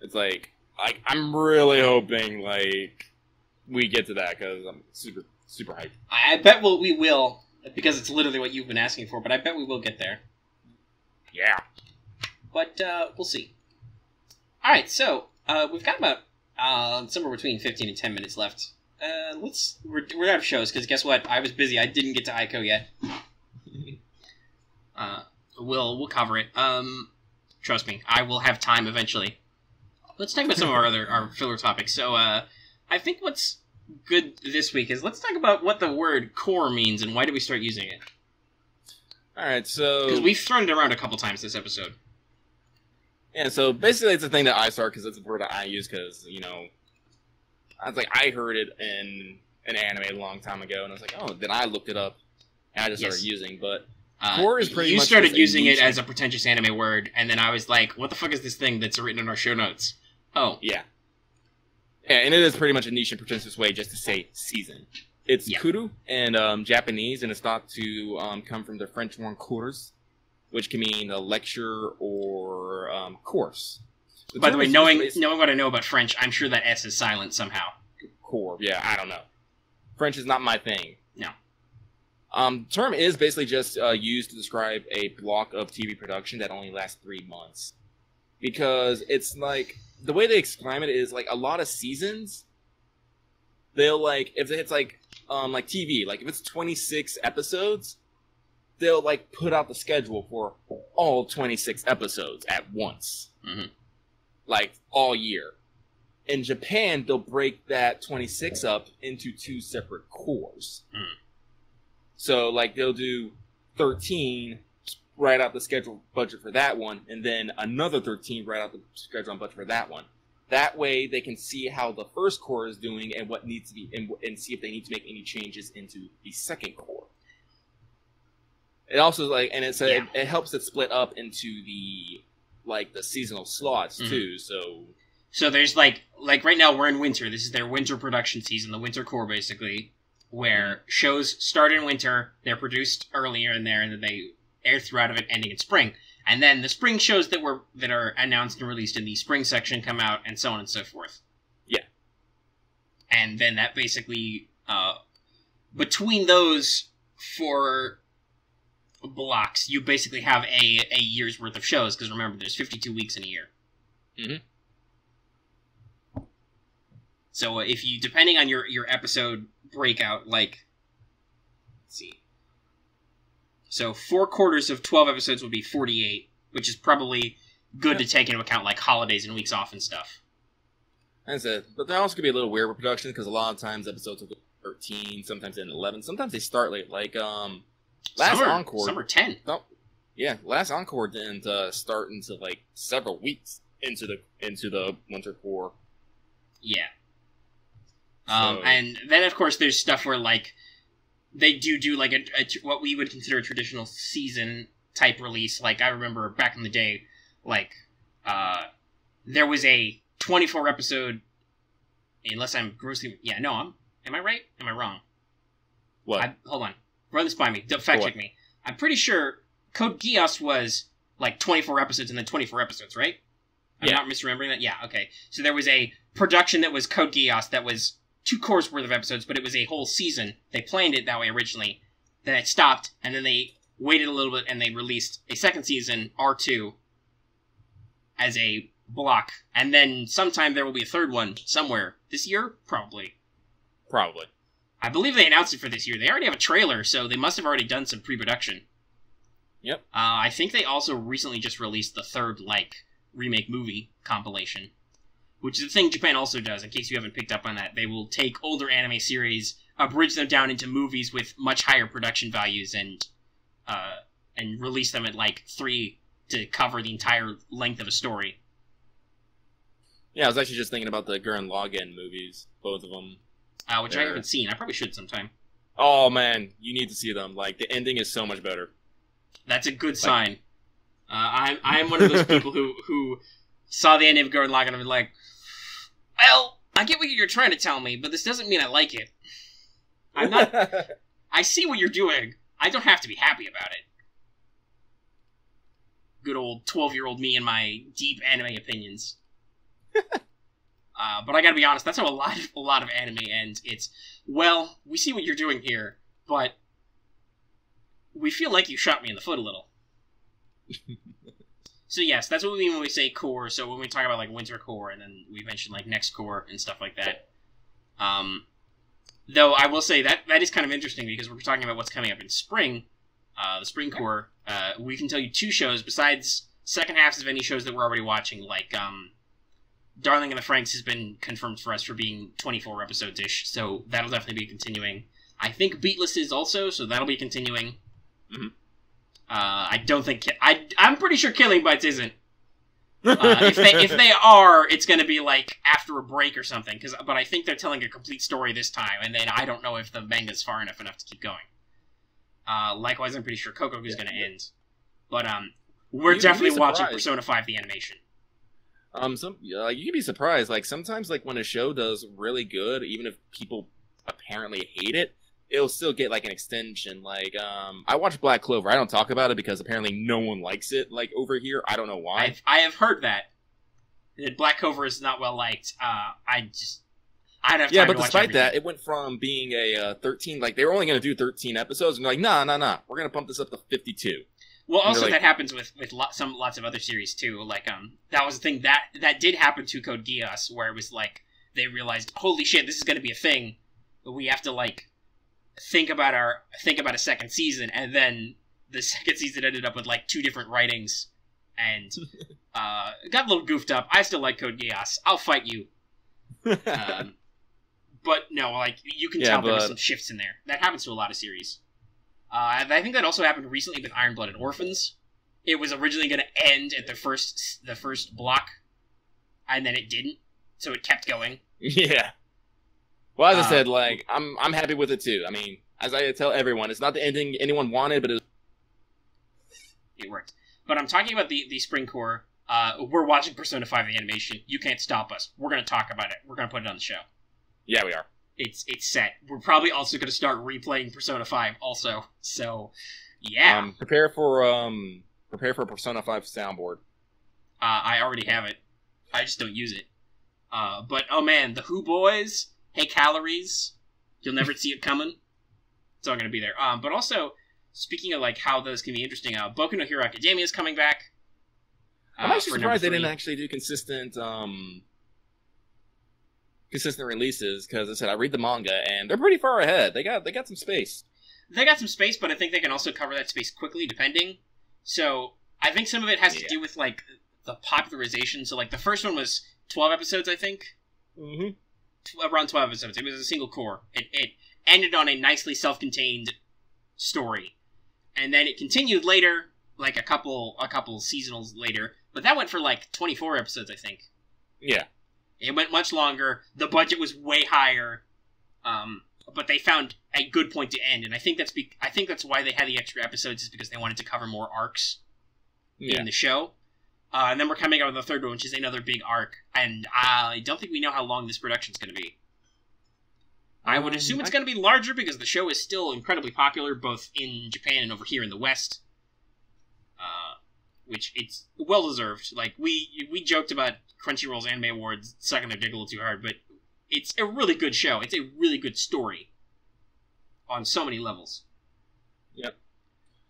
It's like, like I'm really hoping like we get to that because I'm super super hyped. I, I bet we'll, we will because it's literally what you've been asking for. But I bet we will get there. Yeah. But uh, we'll see. All right, so uh, we've got about uh, somewhere between fifteen and ten minutes left. Uh, let's we're, we're out of shows because guess what? I was busy. I didn't get to Ico yet. Uh, we'll we'll cover it. Um, trust me, I will have time eventually. Let's talk about some of our other our filler topics. So, uh, I think what's good this week is let's talk about what the word core means and why do we start using it? All right, so Because we've thrown it around a couple times this episode. Yeah, so basically it's a thing that I start because it's a word that I use because, you know, I was like, I heard it in an anime a long time ago, and I was like, oh, then I looked it up, and I just started using, but Uh, Core is pretty you started using it as a pretentious anime word, and then I was like, "What the fuck is this thing that's written in our show notes?" Oh, yeah. Yeah, and it is pretty much a niche and pretentious way just to say season. It's Yeah. kuru and um, Japanese, and it's thought to um, come from the French one cours, which can mean a lecture or um, course. by the way, knowing used knowing what I know about French, I'm sure that S is silent somehow. core. Yeah, I don't know. French is not my thing. No. Um, term is basically just uh, used to describe a block of TV production that only lasts three months, because it's like the way they explain it is like a lot of seasons. They'll like if it's like um like TV like if it's twenty six episodes, they'll like put out the schedule for all twenty six episodes at once, Mhm. like all year in Japan, they'll break that 26 up into two separate cores. Mm. So, like, they'll do 13 write out the schedule budget for that one, and then another 13 write out the schedule and budget for that one. That way, they can see how the first core is doing and what needs to be, and, and see if they need to make any changes into the second core. It also like, and it's a, Yeah. it, it helps it split up into the like the seasonal slots Mhm. too. So So there's like like right now we're in winter. This is their winter production season, the winter core basically, where shows start in winter, they're produced earlier in there, and then they air throughout of it, ending in spring. And then the spring shows that were that are announced and released in the spring section come out, and so on and so forth. Yeah. And then that basically uh, between those four blocks, you basically have a a year's worth of shows because remember, there's 52 weeks in a year. Mhm. So uh, if you, depending on your your episode breakout, like, let's see. So four quarters of twelve episodes would be forty-eight, which is probably good to take into account, like holidays and weeks off and stuff. That's it. But that also could be a little weird with production because a lot of times episodes will go 13, sometimes in 11, sometimes they start late. Like um, last are, encore, are ten. Oh, yeah, last encore didn't uh, start until like several weeks into the into the winter core. Yeah. Um, So- and then of course there's stuff where like they do do like a, a what we would consider a traditional season type release. Like I remember back in the day, like uh, there was a 24 episode. Unless I'm grossly yeah no I'm am I right am I wrong? What? I, hold on run this by me don't fact check me. I'm pretty sure Code Geass was like 24 episodes and then 24 episodes right? I'm Yeah. not misremembering that. Yeah, okay. So there was a production that was Code Geass that was two cores worth of episodes, but it was a whole season. They planned it that way originally. Then it stopped, and then they waited a little bit and they released a second season, R2, as a block. And then sometime there will be a third one somewhere. This year? Probably. Probably. I believe they announced it for this year. They already have a trailer, so they must have already done some pre production. Yep. Uh, I think they also recently just released the third, like, remake movie compilation. Which is the thing Japan also does, in case you haven't picked up on that. They will take older anime series, abridge them down into movies with much higher production values, and uh, and release them at like three to cover the entire length of a story. Yeah, I was actually just thinking about the Gurren Lagann movies, both of them. Uh, which I haven't seen. I probably should sometime. Oh man, you need to see them. Like the ending is so much better. That's a good sign. Uh, I'm I'm one of those people who who saw the ending of Gurren Lagann and was like, well, I get what you're trying to tell me, but this doesn't mean I like it. I'm not. I see what you're doing. I don't have to be happy about it. Good old twelve year old me and my deep anime opinions. but I gotta be honest, that's how a lot of, a lot of anime ends. It's well, we see what you're doing here, but we feel like you shot me in the foot a little. so yes, that's what we mean when we say core. So when we talk about like winter core, and then we mention like next core and stuff like that. Um, though I will say that that is kind of interesting because we're talking about what's coming up in spring, uh, the spring core. Uh, we can tell you two shows besides second halves of any shows that we're already watching, like um, Darling and the Franxx has been confirmed for us for being 24 episodes ish, so that'll definitely be continuing. I think Beatless is also, so that'll be continuing. Mhm. Uh, I don't think Ki- I. I'm pretty sure Killing Bites isn't. Uh, if they if they are, it's going to be like after a break or something. Cause, but I think they're telling a complete story this time, and then I don't know if the manga's far enough enough to keep going. Uh, likewise, I'm pretty sure Coco is Yeah, going to yeah. end, but um, we're You'd definitely watching. Persona Five the animation. Um, some uh, you can be surprised. Like sometimes, like when a show does really good, even if people apparently hate it, it'll still get like an extension. Like, um, I watched Black Clover. I don't talk about it because apparently no one likes it. Like over here, I don't know why. I've, I have heard that that Black Clover is not well liked. Uh, I just I don't have yeah, but despite that, it went from being a uh, 13, like they were only going to do 13 episodes, and like, nah, nah, nah, we're going to pump this up to 52. Well, also like- that happens with with some lots of other series too. Like um, that was the thing that that did happen to Code Geass, where it was like they realized, holy shit, this is going to be a thing, but we have to like think about our think about a second season, and then the second season ended up with like two different writings, and uh, got a little goofed up. I still like Code Geass. I'll fight you. Um, but no, like you can Yeah, tell there were some shifts in there. That happens to a lot of series. Uh, I think that also happened recently with Iron Blooded Orphans. It was originally going to end at the first the first block, and then it didn't, so it kept going. Yeah. Well, as I said, like I'm I'm happy with it too. I mean, as I tell everyone, it's not the ending anyone wanted, but it was, It worked. But I'm talking about the the Spring Core. Uh, we're watching Persona Five the animation. You can't stop us. We're going to talk about it. We're going to put it on the show. yeah, we are. It's it's set. We're probably also going to start replaying Persona Five also. So, yeah. Um, prepare for um prepare for Persona Five soundboard. Uh, I already have it. I just don't use it. Uh, but oh man, the Who Boys, Hey Calories, you'll never see it coming. It's all gonna be there. Um, but also, speaking of like how those can be interesting, uh, Boku no Hero Academia is coming back. I'm uh, actually surprised they didn't actually do consistent um consistent releases because I said I read the manga and they're pretty far ahead. They got they got some space. They got some space, but I think they can also cover that space quickly, depending. So I think some of it has to do with like the popularization. So like the first one was twelve episodes, I think. Mm-hmm. tw- around 12 episodes. It was a single core. It, it ended on a nicely self-contained story. And then it continued later, like a couple a couple seasonals later, but that went for like 24 episodes, I think. Yeah. It went much longer. The budget was way higher. Um, but they found a good point to end, and I think that's be- I think that's why they had the extra episodes is because they wanted to cover more arcs Yeah. in the show. Uh, and then we're coming out with the third one, which is another big arc, and I don't think we know how long this production's going to be. I would Um, assume it's going to be larger because the show is still incredibly popular both in Japan and over here in the West. Which it's well deserved. Like we we joked about Crunchyroll's Anime Awards sucking their dick a little too hard, but it's a really good show. It's a really good story on so many levels. Yep.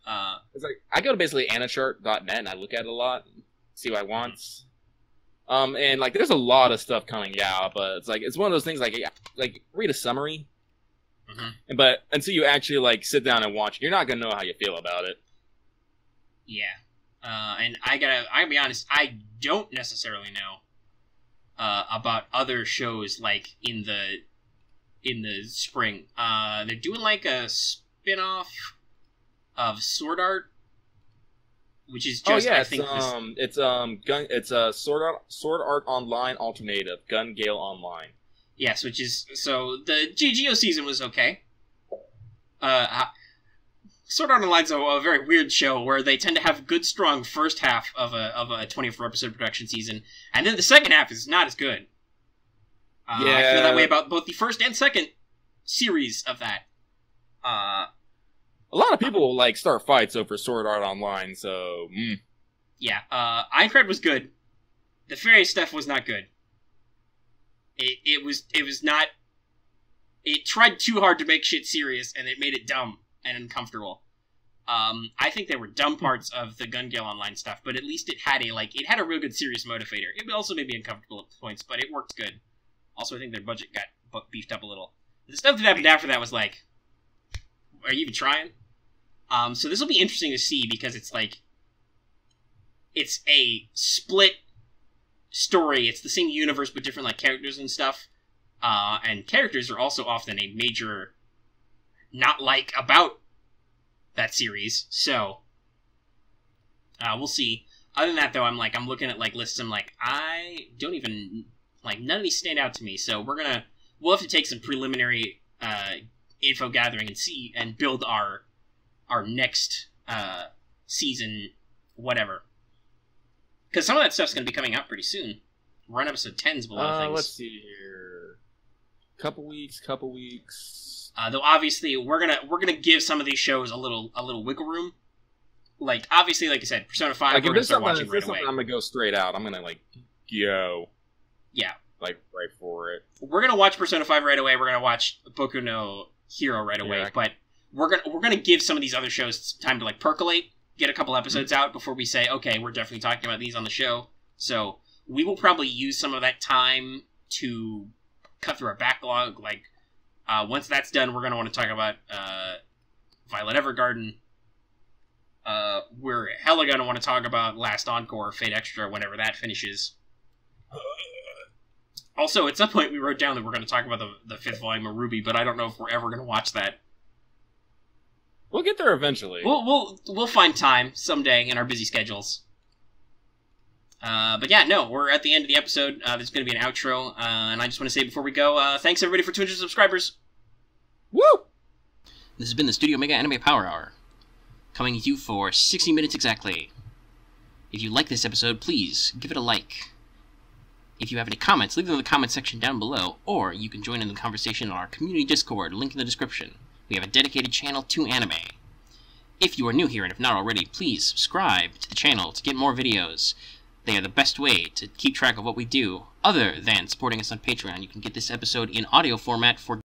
Uh, It's like I go to basically anichart.net and I look at it a lot, see what I want. Um, and like there's a lot of stuff coming out, but it's like it's one of those things like like read a summary, Mhm. but until you actually like sit down and watch, you're not gonna know how you feel about it. Yeah. Uh, and I gotta, I gotta be honest, I don't necessarily know uh, about other shows like in the in the spring. Uh, they're doing like a spin-off of Sword Art, which is just oh yeah, I it's think this, um it's um gun it's a sword art sword art online alternative, Gun Gale Online. yes, which is so the GGO season was okay. Uh, Sword Art Online's a, a very weird show where they tend to have good, strong first half of a of a twenty four episode production season, and then the second half is not as good. Uh, I feel that way about both the first and second series of that. Uh, A lot of people like start fights over Sword Art Online, so mm. yeah, uh, Aincrad was good. The fairy stuff was not good. It it was it was not. It tried too hard to make shit serious, and it made it dumb and uncomfortable. Um, I think there were dumb parts of the Gun Gale Online stuff, but at least it had a like it had a real good serious motivator. It also made me uncomfortable at points, but it worked good. Also, I think their budget got beefed up a little. The stuff that happened after that was like, are you even trying? Um, so this will be interesting to see because it's like it's a split story. It's the same universe but different like characters and stuff. Uh, and characters are also often a major not like about that series. So uh, we'll see. Other than that, though, I'm like I'm looking at like lists. I'm like I don't even like none of these stand out to me. So we're gonna we'll have to take some preliminary uh, info gathering and see and build our our next uh, season whatever. Because some of that stuff's gonna be coming out pretty soon. We're on episode tens of a lot of uh, things. let's see here. Couple weeks, couple weeks. Uh, though obviously we're gonna we're gonna give some of these shows a little a little wiggle room. Like obviously, like I said, Persona Five, Like we're gonna start watching right away. I'm gonna go straight out. I'm gonna like go Yeah, like right for it. we're gonna watch Persona Five right away. We're gonna watch Boku no Hero right away. Yeah. But we're gonna we're gonna give some of these other shows time to like percolate, get a couple episodes out before we say, okay, we're definitely talking about these on the show. So we will probably use some of that time to cut through our backlog. Like uh, once that's done, we're gonna want to talk about uh, Violet Evergarden. Uh, we're hella gonna want to talk about Last Encore, Fate Extra, whenever that finishes. Also, at some point, we wrote down that we're going to talk about the, the fifth volume of RWBY, but I don't know if we're ever going to watch that. We'll get there eventually. We'll we'll we'll find time someday in our busy schedules. Uh, but yeah, no, we're at the end of the episode. Uh, there's going to be an outro, uh, and I just want to say before we go, uh, thanks everybody for 200 subscribers. Woo! This has been the StudiOmega Anime Power Hour, coming to you for 60 minutes exactly. If you like this episode, please give it a like. If you have any comments, leave them in the comment section down below, or you can join in the conversation on our community Discord, link in the description. We have a dedicated channel to anime. If you are new here and have not already, please subscribe to the channel to get more videos. They are the best way to keep track of what we do. Other than supporting us on Patreon, you can get this episode in audio format for